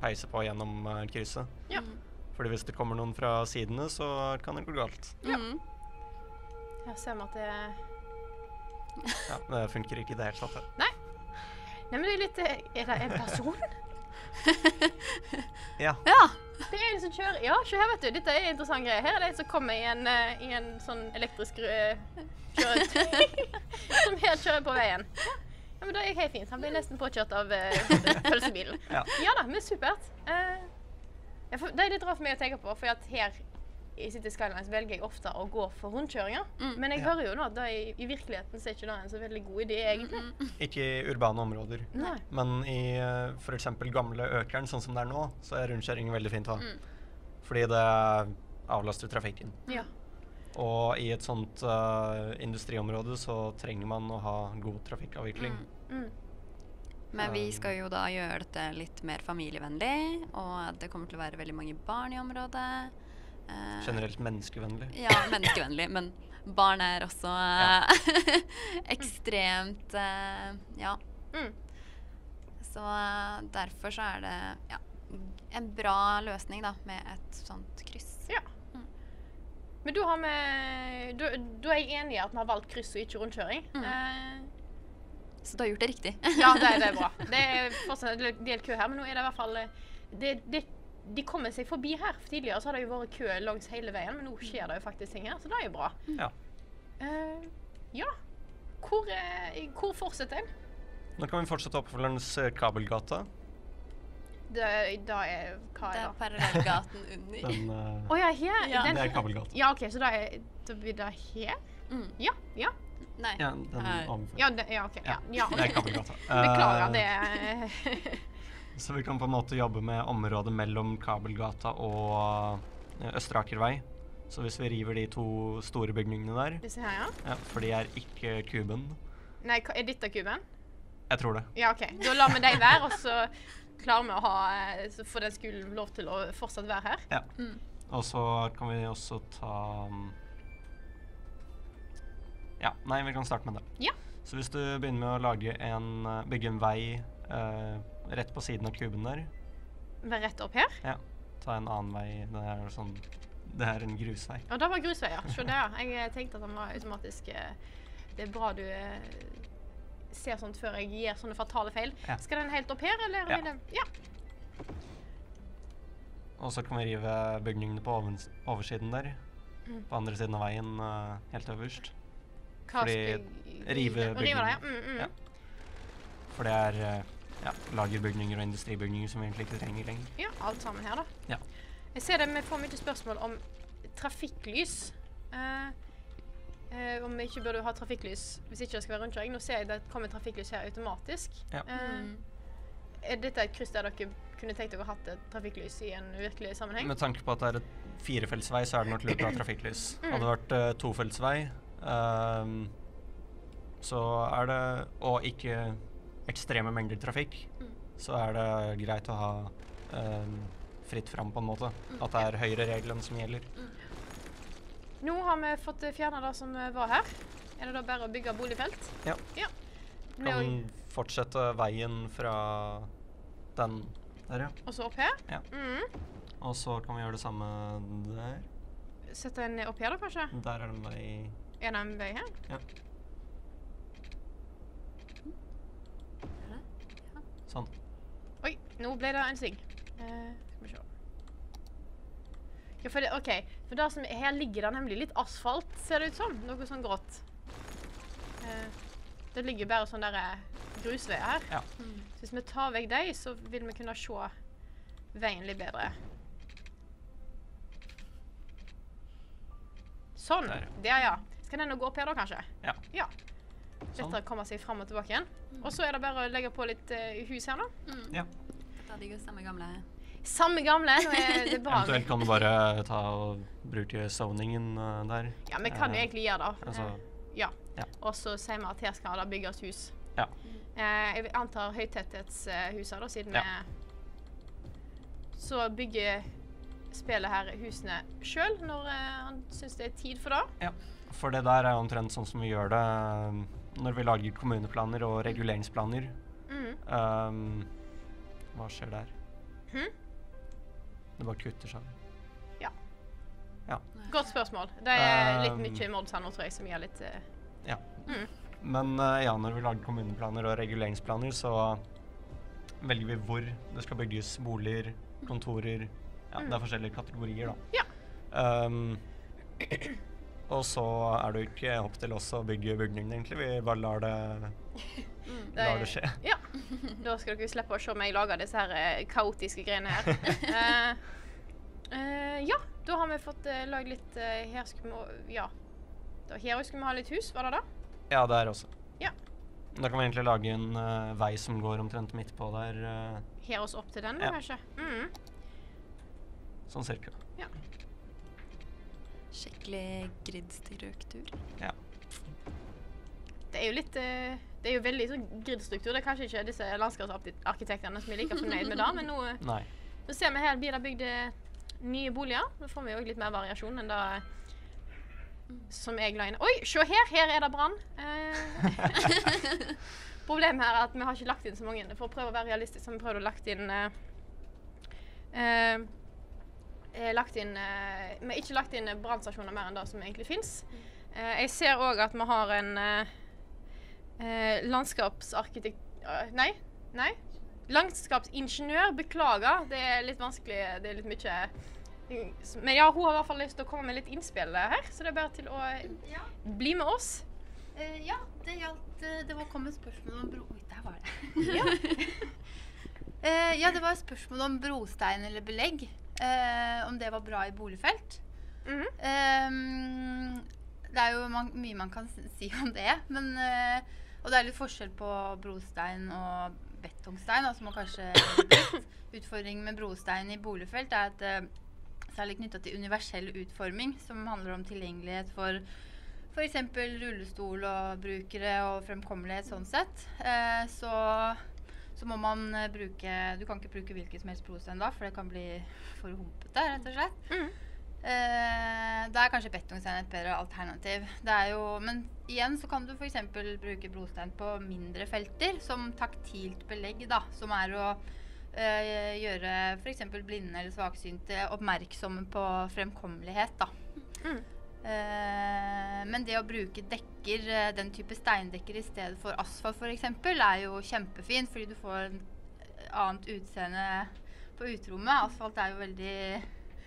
peise på gjennom eh, krysset. Ja. Mm. Fordi hvis det kommer noen fra sidene, så kan det gå galt. Ja. Jeg ser med at det Ja, det funker ikke i det hele tatt. det. Nei, men det er litt eh, Er det en person? [LAUGHS] Ja. Ja. Det er en som kjører Ja, se her, vet du. Dette er en interessant greie. Her er det en som kommer i en, eh, i en sånn elektrisk uh, kjøretøy. [LAUGHS] som her kjører på veien. Ja. ja, men da er jeg helt fint. Han ble nesten påkjørt av uh, pølsebilen. Ja. ja da, men supert. Eh, ja, for, det er litt rart for meg å tenke på, for at her i City Skylines velger jeg ofte å gå for rundkjøringer. Mm. Men jeg Ja. hører jo nå at i, i virkeligheten så er ikke det en så veldig god idé, egentlig. [LAUGHS] Ikke i urbane områder. Nei. Men i uh, f.eks. gamle Økeren, sånn som det er nå, så er rundkjøring veldig fint da. Mm. Fordi det avlaster trafikken. Ja. Og i et sånt uh, industriområde så trenger man å ha god trafikkavvikling. Mm. Mm. Men vi skal jo da gjøre dette litt mer familievennlig, og det kommer til å være veldig mange barn i området. Eh, Generelt menneskevennlig. Ja, menneskevennlig, men barn er også ja. [LAUGHS] ekstremt eh, Ja. Mm. Så eh, derfor så er det ja, en bra løsning, da, med et sånt kryss. Ja. Men da har vi Da da er jeg enig i at vi har valgt kryss og ikke rundkjøring. Mm. Eh, Så du har gjort det riktig. ja, det, det er [LAUGHS] bra. Det er fortsatt en del kø her, men nå er det i hvert fall eh, det, det, De kommer seg forbi her. For Tidligere så har det jo vært kø langs hele veien, men nå skjer det jo faktisk ting her, så det er jo bra. Ja. Uh, ja. Hvor, uh, hvor fortsetter en? Nå kan vi fortsette opp langs eh, Kabelgata. Det, da er Hva er Det Det er det? parallellgaten [LAUGHS] under. Å uh, oh, ja, her? Ja. Den, det er Kabelgata. ja, OK, så da, er, da blir det her? Mm. Ja. Ja. Nei. Ja, den Her. overfor. Ja, det, ja OK. Ja, ja, Det er. Kabelgata. [LAUGHS] Beklager det. [LAUGHS] Så vi kan på en måte jobbe med området mellom Kabelgata og eh, Østre Akervei. Så hvis vi river de to store bygningene der, Disse her, ja. ja, for de er ikke kuben. Nei, er dette kuben? Jeg tror det. Ja, OK. Da lar vi dem være, og så klarer vi å ha eh, Så får den skolen lov til å fortsatt være her. Ja. Mm. Og så kan vi også ta mm, Ja, nei, vi kan starte med det. Ja. Så hvis du begynner med å lage en, eh, bygge en vei eh, rett på siden av kuben der, rett opp her. ja, ta en annen vei. Det er sånn Det er en grusvei. Og det var grusveier. Se der. Jeg tenkte at den var automatisk eh, Det er bra du eh, ser sånt før jeg gir sånne fatale feil. Ja. Skal den helt opp her, eller? Ja. den- ja. Og så kan vi rive bygningene på oversiden der. Mm. På andre siden av veien, eh, helt øverst. Hva Fordi rive Rive det, ja. Mm, mm. Ja. For det er ja, lagerbygninger og industribygninger som vi egentlig ikke trenger lenger. Ja, alt sammen her, da. Ja. Jeg ser det, Vi får mye spørsmål om trafikklys. Eh, eh, om vi ikke burde ha trafikklys hvis ikke det skal være rundkjøring. Nå ser jeg det kommer trafikklys her automatisk. Ja. Eh, Mm. er dette et kryss der dere kunne tenkt dere hatt et trafikklys i en virkelig sammenheng? Med tanke på at det er et firefeltsvei, så er det nok lurt å ha trafikklys. Mm. Hadde det vært uh, tofeltsvei, ehm, så er det Og ikke ekstreme mengder trafikk, Mm. så er det greit å ha ehm, fritt fram, på en måte. At det er høyere høyrereglene som gjelder. Nå har vi fått fjerna det som var her. Er det da bare å bygge boligfelt? Ja. ja. Kan fortsette veien fra den der, ja. Og så opp her? Ja. Mm. Og så kan vi gjøre det samme der. Sette den opp her, da, kanskje? Der er det en vei Er det en vei her? Ja. Sånn. Oi, nå ble det en sving. Uh, skal vi se. Ja, for det, OK. For det som, her ligger det nemlig litt asfalt, ser det ut som. Noe sånn grått. Uh, det ligger bare sånn der eh, grusveier her. Ja. Mm. Så hvis vi tar vekk dem, så vil vi kunne se veien litt bedre. Sånn. Der, Der, ja. Skal den nå gå opp her, da, kanskje? Ja. ja. Sånn. Lettere å komme seg fram og tilbake igjen. Og så er det bare å legge på litt uh, hus her, da. Mm. Ja. Da digger samme gamle Samme gamle. Nå er det [LAUGHS] bra. Eventuelt kan du bare ta og bruke zoningen uh, der. Ja, vi kan jo Eh, egentlig gjøre det. Altså, Eh, ja. ja. Og så sier vi at her skal det bygges hus. Ja. Eh, jeg antar høytetthetshuset da, siden Ja. vi Så bygger spillet her husene sjøl når eh, han syns det er tid for det. Ja, For det der er omtrent sånn som vi gjør det eh, når vi lager kommuneplaner og reguleringsplaner. Mm. Um, hva skjer der? Hm? Det bare kutter seg. Ja. ja. Godt spørsmål. Det er litt Um, mye mods her nå, tror jeg, som gir litt uh, Ja. Mm. Men uh, ja, når vi lager kommuneplaner og reguleringsplaner, så velger vi hvor det skal bygges boliger, kontorer Ja, det er forskjellige kategorier, da. Ja. Um, og så er det jo ikke opp til oss å bygge bygningen, egentlig. Vi bare lar det lar det skje. [LAUGHS] Ja. Da skal dere slippe å se meg lage disse her eh, kaotiske greiene her. uh, [LAUGHS] uh, ja, da har vi fått uh, lagd litt Her skulle vi Ja. Da, her skulle vi ha litt hus, var det da? Ja, der også. Ja. Da kan vi egentlig lage en vei som går omtrent midt på der, Uh, Her oss opp til den, Ja. kanskje? Mm. sånn cirka. Skikkelig gridstruktur. Det er jo litt eh, Det er jo veldig sånn gridstruktur. Det er kanskje ikke disse landskapsarkitektene som er like fornøyd med det, men nå, [LAUGHS] eh, nå ser vi her blir det bygd eh, nye boliger. Da får vi òg litt mer variasjon enn det som jeg la inn. Oi, se her! Her er det brann. Eh, [LAUGHS] [LAUGHS] Problemet her er at vi har ikke lagt inn så mange. For å prøve å være realistisk har vi prøvd å lagt inn eh, eh, eh, lagt inn, eh, Vi har ikke lagt inn brannstasjoner mer enn det som egentlig fins. Eh, jeg ser òg at vi har en eh, eh, landskapsarkitekt... nei, nei. Landskapsingeniør. Beklager, det er litt vanskelig. Det er litt mye Men ja, hun har i hvert fall lyst til å komme med litt innspill her, så det er bare til å Ja. bli med oss. Uh, ja, det gjaldt eh, Det var kommet spørsmål om bro... Oi, der var det. uh, [LAUGHS] ja, det var spørsmål om brostein eller belegg. Eh, om det var bra i boligfelt. Mm -hmm. eh, det er jo man, mye man kan si om det. Men, eh, og det er litt forskjell på brostein og betongstein. Altså man kanskje Utfordringen med brostein i boligfelt er at eh, særlig knytta til universell utforming, som handler om tilgjengelighet for f.eks. rullestol og brukere og fremkommelighet sånn sett, eh, så, så må man eh, bruke Du kan ikke bruke hvilken som helst blodstein da, for det kan bli for humpete, rett og slett. Mm. Eh, da er kanskje betongstein et bedre alternativ. Det er jo, men igjen så kan du f.eks. bruke brostein på mindre felter, som taktilt belegg, da, som er å eh, gjøre f.eks. blinde eller svaksynte oppmerksomme på fremkommelighet. da. Mm. Eh, men det å bruke dekker, eh, den type steindekker i stedet for asfalt f.eks., er jo kjempefint, fordi du får en annet utseende på uterommet. Asfalt er jo veldig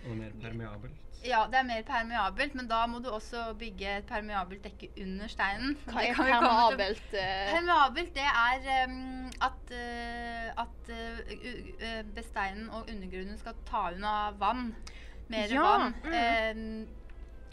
Og mer permeabelt. Ja, det er mer permeabelt, men da må du også bygge et permeabelt dekke under steinen. Hva er permeabelt? eh, Permeabelt, det er um, at, uh, at uh, eh, besteinen og undergrunnen skal ta unna vann. Mer Ja, vann. mm. Em,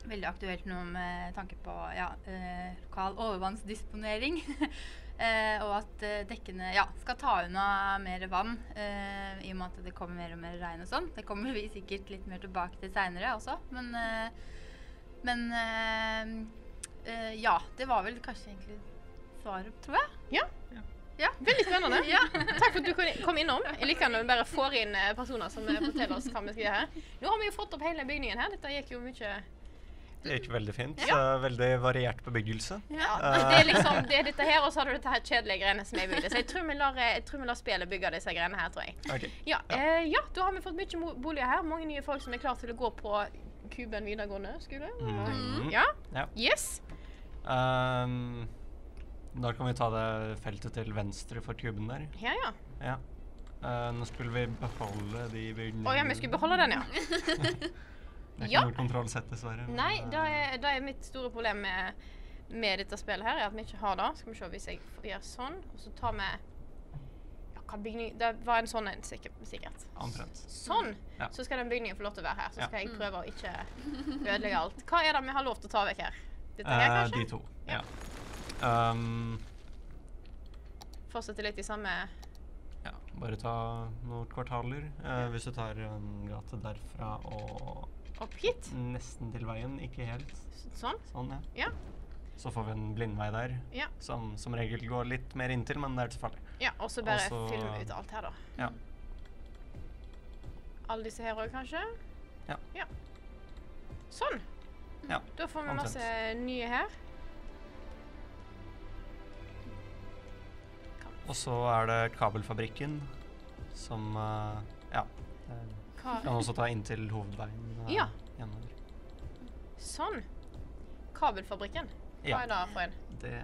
veldig aktuelt nå med tanke på ja, eh, lokal overvannsdisponering. [LAUGHS] Eh, og at eh, dekkene ja, skal ta unna mer vann eh, i og med at det kommer mer og mer regn og sånn. Det kommer vi sikkert litt mer tilbake til seinere også, men, eh, men eh, ja, det var vel kanskje egentlig svaret, tror jeg. Ja, Veldig spennende. [LAUGHS] Ja. Takk for at du kom- innom. Jeg liker når vi bare får inn personer som forteller oss hva vi skal gjøre her. Nå har vi jo fått opp hele bygningen her. Dette gikk jo mye Det gikk veldig fint. Ja. Veldig variert bebyggelse. Ja, Eh. det er liksom det er dette her, og så har du dette her kjedelige greiene som jeg bygde. Så jeg tror vi lar, eh, jeg tror vi lar spillet bygge disse greiene her, tror jeg. Ok. Ja, eh, ja, da har vi fått mye boliger her. Mange nye folk som er klare til å gå på Kuben videregående skole. Mm. Ja. Ja. Yes. Um, da kan vi ta det feltet til venstre for kuben der. Ja, ja. Ja. Uh, nå skulle vi beholde de bygningene. Å ja, vi skulle beholde den, ja. [LAUGHS] [LAUGHS] Det er ikke Ja. noe kontrollsett, dessverre. Nei, eh, det er, det er mitt store problem med, med dette spillet her, er at vi ikke har det. Skal vi se hvis jeg gjør sånn, og så tar vi ja, hva bygning Det var en sånn en, sikkert. Omtrent. Sånn! Ja. Så skal den bygningen få lov til å være her. Så skal jeg prøve å ikke ødelegge alt. Hva er det vi har lov til å ta vekk her? Dette her, Eh, kanskje? de to. Ja. Um, Fortsette litt i samme ja. Bare ta noen kvartaler. Eh, hvis du tar en gate derfra og opp hit. nesten til veien, ikke helt Sånn. sånn, ja. Ja. Så får vi en blindvei der, Ja. som som regel går litt mer inntil, men det er ikke så farlig. ja og så bare også, film ut alt her, da. Ja. Alle disse her òg, kanskje? Ja. ja. Sånn. Ja, Da får vi omtrent. masse nye her. Og så er det kabelfabrikken, som eh, Ja. Hva? Kan også ta inntil hovedveien. Ja. gjennom. Sånn. Kabelfabrikken. Hva Ja. er det for en? Det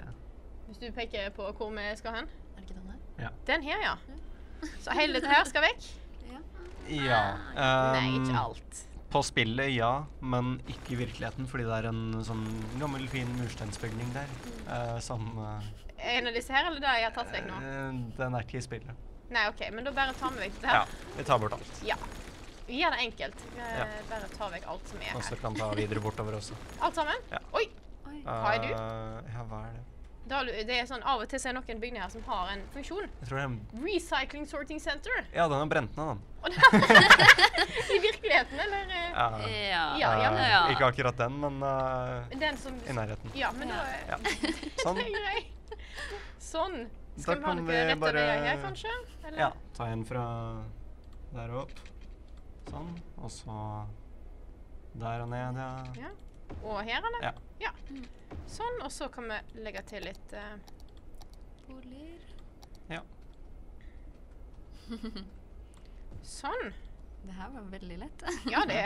Hvis du peker på hvor vi skal hen? Er det ikke den her? Den her, ja. Så hele dette her skal vekk? Ja. Nei, ehm, ikke alt. På spillet, ja, men ikke i virkeligheten, fordi det er en sånn gammel, fin mursteinsbygning der. eh, som uh, En av disse her, eller det jeg har tatt vekk nå? Uh, Den er ikke i spillet. Nei, OK, men da bare tar vi vekk dette Ja, vi tar bort alt. Ja. Vi gjør det enkelt. Vi Ja. Bare tar vekk alt som er Og så her. kan ta videre bortover også. [LAUGHS] Alt sammen? Ja. Oi! Oi. Hva er du? Uh, ja, hva er det? Da, det er sånn, Av og til så er det noen bygninger her som har en funksjon. Jeg tror det er Recycling Sorting Center. Ja, den er brent ned, den. [LAUGHS] I virkeligheten, eller? eh, Ja. Ja. Ja, ja, men, ja. Ikke akkurat den, men uh, Den som i nærheten. Ja, men da Ja. Ja. [LAUGHS] Sånn. det. Sånn. Da Skal vi ha noe rett og bare- her, kanskje? Eller? Ja, ta en fra der og opp. Sånn. Og så der og ned, ja. Ja. Og her, eller? Ja. Sånn, og så kan vi legge til litt uh, Boliger. ja. [LAUGHS] Sånn. Det her var veldig lett. Ja, det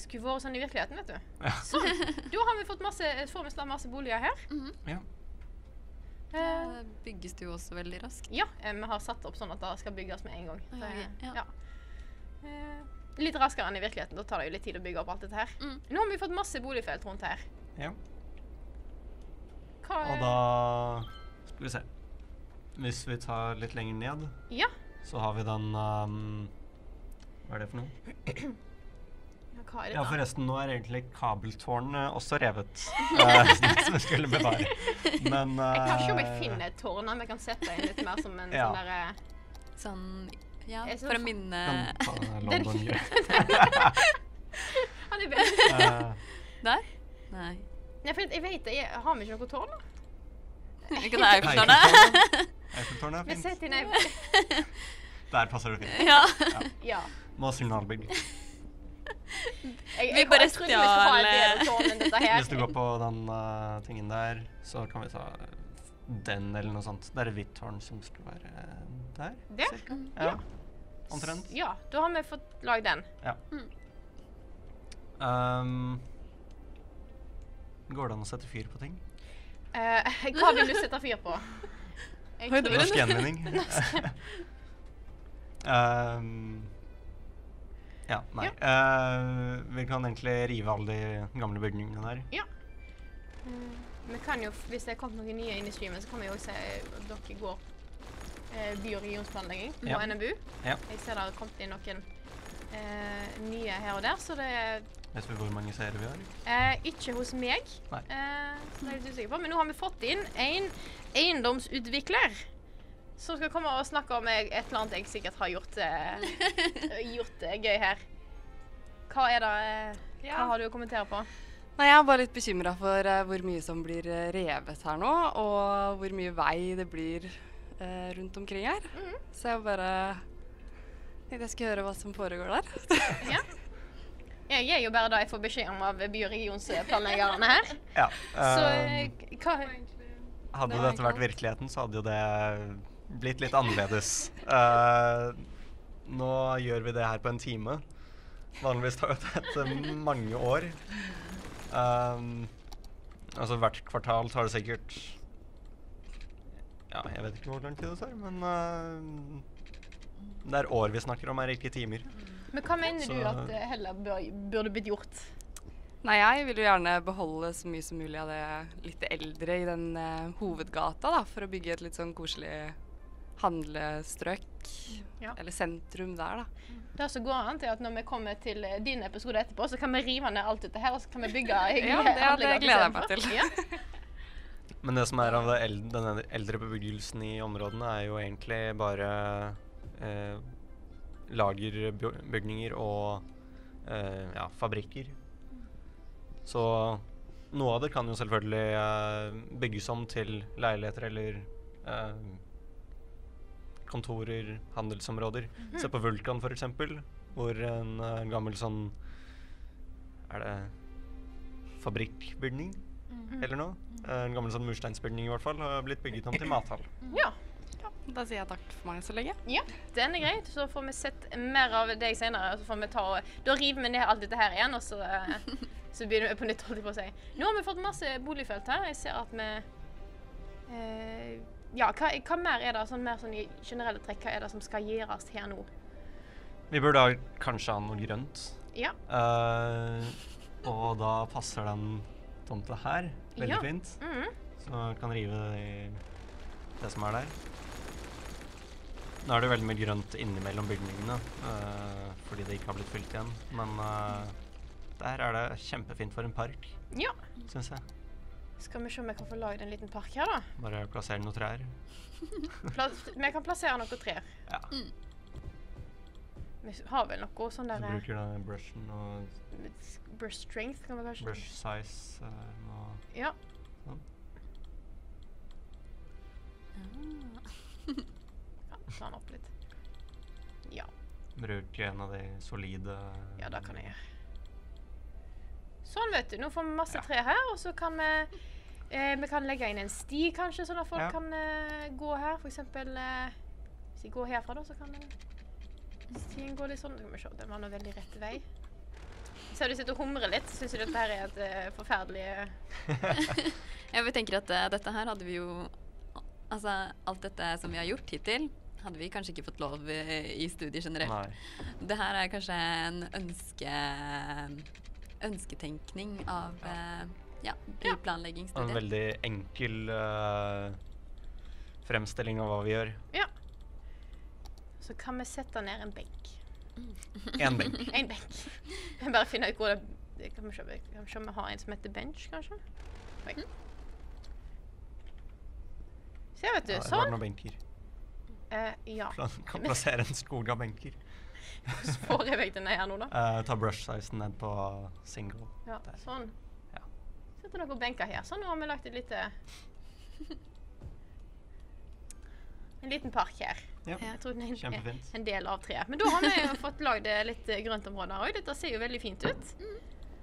skulle vært sånn i virkeligheten, vet du. Ja. Sånn. [LAUGHS] Da har vi fått masse, får vi snart masse boliger her. Mhm. ja. Da bygges det jo også veldig raskt. ja, eh, vi har satt opp sånn at det skal bygges med en gang. Ja, ja. ja. Eh, litt raskere enn i virkeligheten. Da tar det jo litt tid å bygge opp alt dette her. Mm. Nå har vi fått masse boligfelt rundt her. ja. Hva Og da skal vi se. Hvis vi tar litt lenger ned, Ja. så har vi den um, Hva er det for noe? ja, hva er Ja, forresten, nå er egentlig kabeltårnet også revet. eh, [LAUGHS] som vi skulle bevare. Men Jeg kan se om jeg eh, finner et tårn men jeg kan sette inn litt mer som en Ja. sånn derre Sånn Ja, for å minne London-greie. [LAUGHS] Han er veldig [LAUGHS] Eh, Der? Nei. Nei, for jeg vet det. jeg- Har vi ikke noe tårn? Ikke det Eiffeltårnet? Eiffeltårnet. Er fint. setter inn ei Der passer det fint. Ja. Ja. Må ha signalbygg. [LAUGHS] Jeg, Vi jeg, bare vi skulle stjal-. Hvis du går på den uh, tingen der, så kan vi ta den eller noe sånt. Det er et hvitt tårn som skal være der. Cirka. Mm. Ja. Omtrent. Ja, da har vi fått lagd den. Um, går det an å sette fyr på ting? Eh, hva vil du sette fyr på? [LAUGHS] Jeg Oi, det var Norsk gjenvinning. [LAUGHS] um, ja, nei. Eh, vi kan egentlig rive alle de gamle bygningene der. Mm, Vi kan jo, Hvis det er kommet noen nye inn i streamen, så kan vi jo se at dere går eh, by- og regionsplanlegging på Ja. NMBU. Ja. Jeg ser det har kommet inn noen eh, nye her og der, så det Vet vi hvor mange seere vi har? eh, ikke hos meg. Nei. Eh, så det er jeg litt usikker på. Men nå har vi fått inn en eiendomsutvikler. Som skal komme og snakke om et eller annet jeg sikkert har gjort, eh, [LAUGHS] gjort eh, gøy her. Hva er det eh, Ja. Hva har du å kommentere på? Nei, Jeg er bare litt bekymra for eh, hvor mye som blir revet her nå, og hvor mye vei det blir eh, rundt omkring her. Mhm. Så jeg bare tenkte jeg skulle høre hva som foregår der. [LAUGHS] Ja. Jeg er jo bare det jeg får beskjed om av byregionsplanleggerne her. Ja. Så um, hva Hadde Det dette vært virkeligheten, så hadde jo det blitt litt annerledes. Uh, nå gjør vi det her på en time. Vanligvis tar jo dette mange år. Um, altså hvert kvartal tar det sikkert Ja, jeg vet ikke hvor lang tid det tar, men uh, det er år vi snakker om, er ikke timer. Men hva mener du at det heller bør, burde blitt gjort? Nei, jeg vil jo gjerne beholde så mye som mulig av det litt eldre i den uh, hovedgata, da, for å bygge et litt sånn koselig handlestrøk. Ja. Eller sentrum der, da. Det som går an til at når vi kommer til eh, din episode etterpå, så kan vi rive ned alt dette her, og så kan vi bygge [LAUGHS] Ja, det- ja, det gleder jeg meg til. Ja. [LAUGHS] Men det som er av det eld denne eldre bebyggelsen i områdene, er jo egentlig bare eh, lagerbygninger og eh, ja, fabrikker. Så noe av det kan jo selvfølgelig eh, bygges om til leiligheter eller eh, kontorer, handelsområder. Se på Vulkan eksempel, hvor en eh, gammel sånn Er det fabrikkbygning? eller noe. En gammel sånn mursteinsbygning i hvert fall har blitt bygget om til mathall. ja. Da sier jeg takk for meg så lenge. Ja, den er greit. Så får vi sett mer av deg senere. Og Så får vi ta, og- da river vi ned alt dette her igjen, og så, eh, så begynner vi på nytt. holdt jeg på å si. Nå har vi fått masse boligfelt her. Jeg ser at vi eh, Ja, hva, hva mer er det? Sånn, mer sånn i generelle trekk, hva er det som skal gjøres her nå? Vi burde da kanskje ha noe grønt. Ja. Uh, og da passer den tomta her veldig Ja. fint. Mhm. Så kan rive det det som er der. Nå er det veldig mye grønt innimellom bygningene uh, fordi det ikke har blitt fylt igjen. Men uh, der er det kjempefint for en park, Ja. syns jeg. Skal vi se om vi kan få lagd en liten park her, da. Bare plassere noen trær. Vi kan plassere noen trær. Ja. Vi har vel noe sånn Så bruker du brushen og eh, brush strength, kan vi kanskje brush size eh, og Ja. sånn. [LAUGHS] ja. Ta den opp litt. Ja. Bruke en av de solide Ja, det kan jeg gjøre. Sånn, vet du. Nå får vi masse Ja. tre her, og så kan vi eh, Vi kan legge inn en sti, kanskje, sånn at folk Ja. kan eh, gå her. For eksempel eh, Hvis de går herfra, da, så kan eh, stien går litt sånn. Skal vi se, den var nå veldig rett vei. Ser du sitter og humrer litt. Syns du dette her er et eh, forferdelig [LAUGHS] eh, Ja, vi tenker at eh, dette her hadde vi jo Altså, alt dette som vi har gjort hittil, hadde vi kanskje ikke fått lov i, i studiet generelt. Nei. Det her er kanskje en ønske ønsketenkning av eh, ja, Ja. En veldig enkel uh, fremstilling av hva vi gjør. Ja. Så kan vi sette ned en benk. Én benk. En benk. [LAUGHS] Jeg bare finne ut hvor det Kan vi se kan vi om vi har en som heter bench, kanskje? Oi. Se, vet du. Ja, Sånn. noen benker. Eh, ja. Kan, kan plassere en skog av benker. [LAUGHS] Så får jeg vekk denne her nå, da. Uh, ta brush-sizen ned på single. Ja, Der. sånn. Ja. Setter noen benker her. Sånn, nå har vi lagt et lite En liten park her. Ja. Jeg tror den er en, en del av treet. Men da har vi jo [LAUGHS] fått lagd litt eh, grøntområder òg. Dette ser jo veldig fint ut.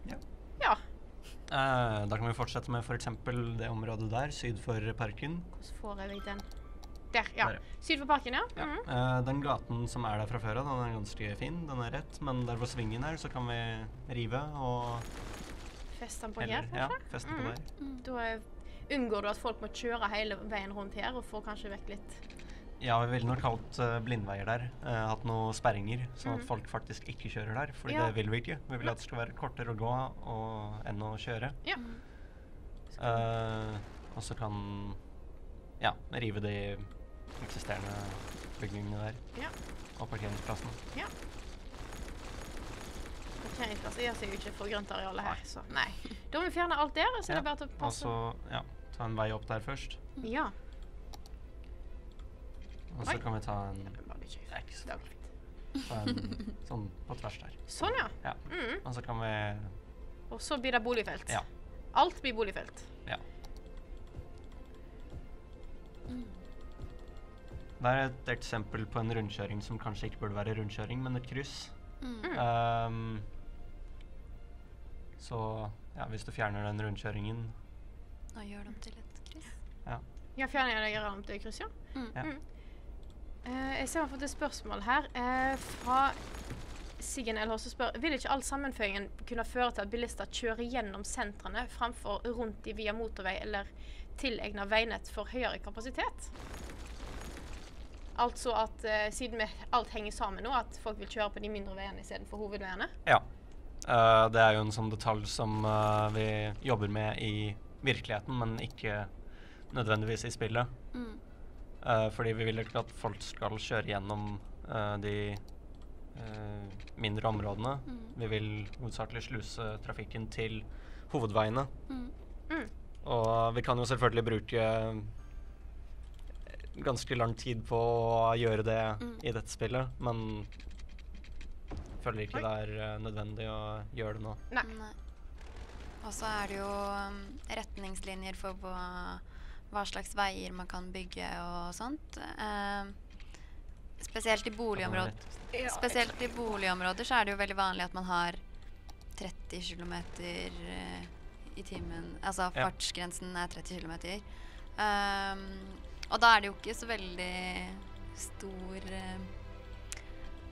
Ja. Ja. Uh, da kan vi fortsette med f.eks. det området der, syd for parken. Hvordan får jeg den? Der, ja. Der, ja. Syd for parken, ja. Ja. Mhm. Uh, den gaten som er der fra før av, den er ganske fin. Den er rett, men der hvor svingen er, så kan vi rive og Feste den på her, her, ja, kanskje? feste på Mhm. der. Da unngår du at folk må kjøre hele veien rundt her, og får kanskje vekk litt Ja, vi ville nok hatt eh, blindveier der. Uh, hatt noen sperringer, sånn at Mhm. folk faktisk ikke kjører der. For Ja. det vil vi ikke. Vi vil at det skal være kortere å gå og, enn å kjøre. Ja. Uh, og så kan ja, rive de eksisterende bygningene der. Ja. Og parkeringsplassene. Parkeringsplasser gir seg jo ikke for grøntarealet her, så nei. Da må vi fjerne alt der, så er det bare til å Og så ja, ta en vei opp der først. Ja. Og så Oi. kan vi ta en, ta [LAUGHS] sånn på tvers der. Sånn, ja. Ja. Mm. Og så kan vi Og så blir det boligfelt. Ja. Alt blir boligfelt. Ja. Det er et eksempel på en rundkjøring som kanskje ikke burde være rundkjøring, men et kryss. Mm. Um, så ja, hvis du fjerner den rundkjøringen Og gjør dem til et kryss. Ja, Ja, fjerner jeg det om til kryss, ja. Mm. Ja. Eh, jeg ser vi har fått et spørsmål her eh, fra Siggen LH som spør Vil ikke all sammenføyingen kunne føre til at bilister kjører gjennom sentrene framfor rundt de via motorvei eller tilegna veinett for høyere kapasitet? Altså at eh, siden vi, alt henger sammen nå, at folk vil kjøre på de mindre veiene istedenfor hovedveiene? Ja. Eh, det er jo en sånn detalj som vi jobber med i virkeligheten, men ikke nødvendigvis i spillet. Mm. Eh, fordi vi vil ikke at folk skal kjøre gjennom uh, de uh, mindre områdene. Mm. Vi vil hovedsakelig sluse trafikken til hovedveiene. Mm. Mm. Og vi kan jo selvfølgelig bruke ganske lang tid på å gjøre det Mm. i dette spillet, men føler ikke Oi. det er nødvendig å gjøre det nå. Nei. Nei. Og så er det jo um, retningslinjer for hva, hva slags veier man kan bygge og sånt. Um, spesielt i. Spesielt i boligområder så er det jo veldig vanlig at man har 30 km i timen. Altså fartsgrensen er 30 km. Um, og da er det jo ikke så veldig stor um,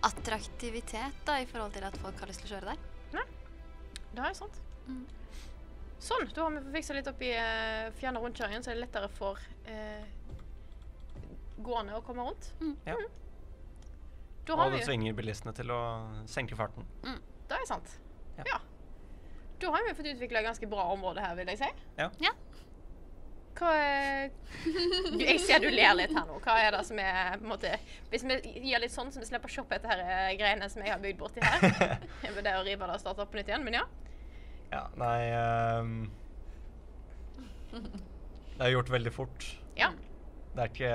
attraktivitet da, i forhold til at folk har lyst til å kjøre der. Det er sant. Mm. Sånn, da har vi fått fiksa litt opp i uh, fjerne rundkjøringen, så er det lettere for uh, gående å komme rundt. Mm. Ja. Da har Og vi det tvinger bilistene til å senke farten. Det er sant. Ja. Ja. Da har vi fått utvikla ganske bra område her, vil jeg si. Ja. Ja. hva er Jeg ser du ler litt her nå. Hva er det som er på en måte, Hvis vi gir litt sånn, så vi slipper å shoppe etter her eh, greiene som jeg har bygd borti her. [LAUGHS] Jeg vurderer å rive det og starte opp på nytt igjen, men ja. Ja, nei um, Det er gjort veldig fort. Ja. Det er ikke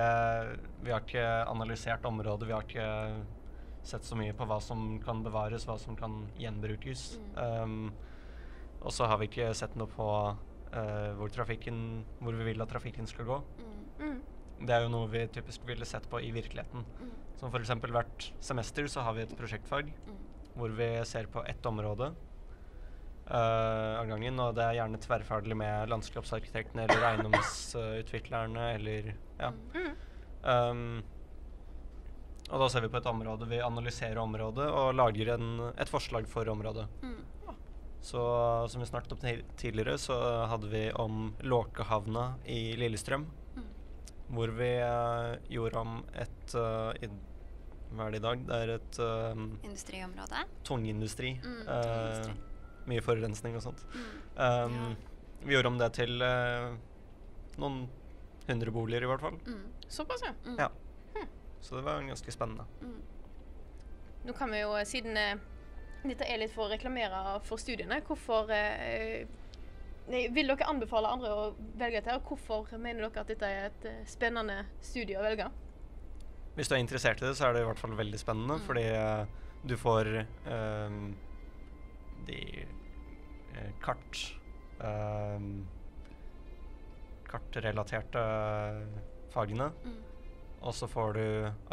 Vi har ikke analysert området. Vi har ikke sett så mye på hva som kan bevares, hva som kan gjenbrukes. Um, og så har vi ikke sett noe på uh, hvor trafikken Hvor vi vil at trafikken skal gå. Mm. Det er jo noe vi typisk ville sett på i virkeligheten. Som f.eks. hvert semester så har vi et prosjektfag hvor vi ser på ett område eh, av gangen. Og det er gjerne tverrfaglig med landskapsarkitektene eller eiendomsutviklerne eller ja. Mm. Um, og da ser vi på et område, vi analyserer området og lager en, et forslag for området. Så som vi snakket om tidligere, så hadde vi om Låkehavna i Lillestrøm. Hvor vi uh, gjorde om et uh, i, Hva er det i dag? Det er et uh, Industriområde. tungindustri. Mm, eh, tungindustri. Mye forurensning og sånt. Mm. Um, Ja. Vi gjorde om det til uh, noen hundre boliger, i hvert fall. Mm. Såpass, ja. Mm. Ja. Så det var ganske spennende. Mm. Nå kan vi jo, eh, siden uh, dette er litt for å reklamere for studiene, hvorfor uh, nei, Vil dere anbefale andre å velge dette, og hvorfor mener dere at dette er et spennende studie å velge? Hvis du er interessert i det, så er det i hvert fall veldig spennende, Mm. fordi du får ehm, de kart ehm, Kartrelaterte fagene. Mm. Og så får du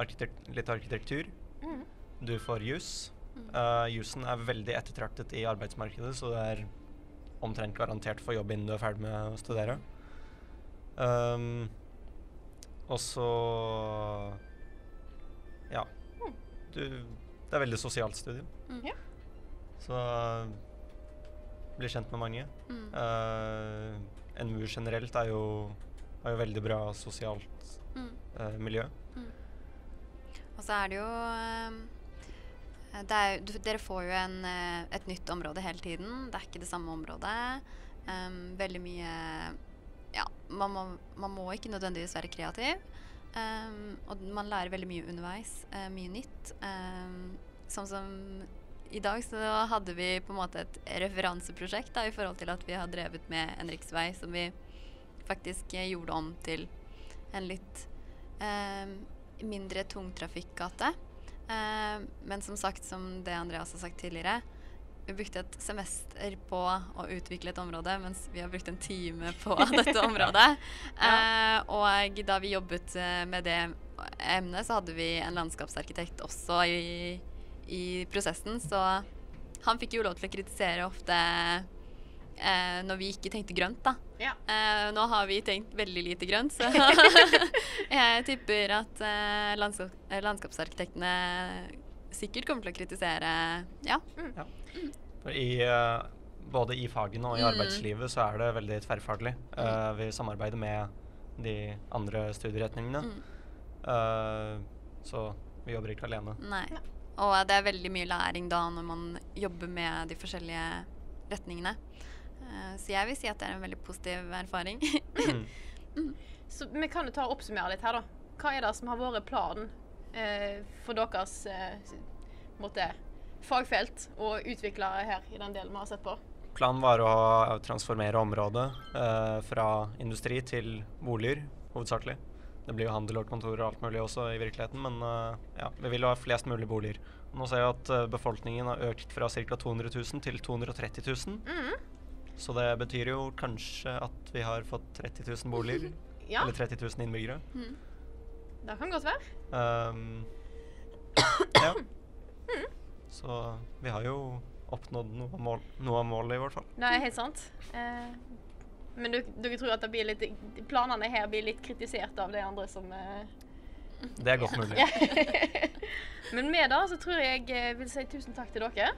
arkitekt, litt arkitektur. Mm. Du får jus. Mm. Uh, jusen er veldig ettertraktet i arbeidsmarkedet, så det er omtrent garantert for jobb innen du er ferdig med å studere. Um, og så Ja. Mm. Du, det er veldig sosialt studium. Mm. Ja. Så blir kjent med mange. Mm. Uh, NMU generelt er jo, har jo veldig bra sosialt Mm. uh, miljø. Og så er det jo ehm, det er, du, Dere får jo en, eh, et nytt område hele tiden. Det er ikke det samme området. Um, veldig mye Ja, man må, man må ikke nødvendigvis være kreativ. Um, og man lærer veldig mye underveis. Uh, mye nytt. Um, sånn som i dag så hadde vi på en måte et referanseprosjekt da, i forhold til at vi har drevet med en riksvei som vi faktisk eh, gjorde om til en litt eh, mindre tungtrafikkgate. Eh, men som sagt, som det Andreas har sagt tidligere, vi brukte et semester på å utvikle et område, mens vi har brukt en time på [LAUGHS] dette området. Eh, og da vi jobbet eh, med det emnet, så hadde vi en landskapsarkitekt også i, i prosessen, så han fikk jo lov til å kritisere ofte eh, når vi ikke tenkte grønt, da. Ja. Eh, nå har vi tenkt veldig lite grønt, så [LAUGHS] jeg tipper at eh, landskap, eh, landskapsarkitektene sikkert kommer til å kritisere Ja. For I, uh, både i fagene og i Mm. arbeidslivet så er det veldig tverrfaglig. Uh, vi samarbeider med de andre studieretningene. Mm. Uh, så vi jobber ikke alene. Nei. Og det er veldig mye læring da når man jobber med de forskjellige retningene. Eh, så jeg vil si at det er en veldig positiv erfaring. Mm. [LAUGHS] Så vi kan jo ta og oppsummere litt her, da. Hva er det som har vært planen eh, for deres eh, måte, fagfelt å utvikle her i den delen vi har sett på? Planen var å transformere området eh, fra industri til boliger, hovedsakelig. Det blir jo handel og kontorer og alt mulig også i virkeligheten, men uh, ja, vi vil ha flest mulig boliger. Nå ser jeg at uh, befolkningen har økt fra ca. 200 000 til 230 000. Mhm. Så det betyr jo kanskje at vi har fått 30 000 boliger. [LAUGHS] Ja, Eller 30 000 innbyggere. Mm. det kan godt være. Um, ja. Så vi har jo oppnådd noe av, mål, målet, i hvert fall. Det er helt sant. Eh, men du, dere tror at det blir litt, planene her blir litt kritisert av de andre som uh, Det er godt mulig. [LAUGHS] Men med det så tror jeg jeg vil si tusen takk til dere.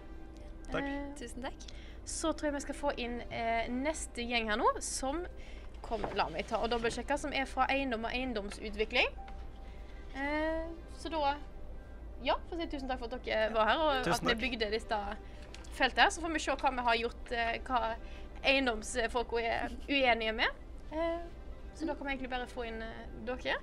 Takk. Uh, Tusen takk. så tror jeg vi skal få inn uh, neste gjeng her nå, som kom, La meg ta og dobbeltsjekke, som er fra Eiendom og eiendomsutvikling. Eh, så da Ja, får si tusen takk for at dere var her, og Tusen at vi bygde dette feltet. her. Så får vi se hva vi har gjort, eh, hva eiendomsfolka er uenige med. Eh, Så da kan vi egentlig bare få inn eh, dere.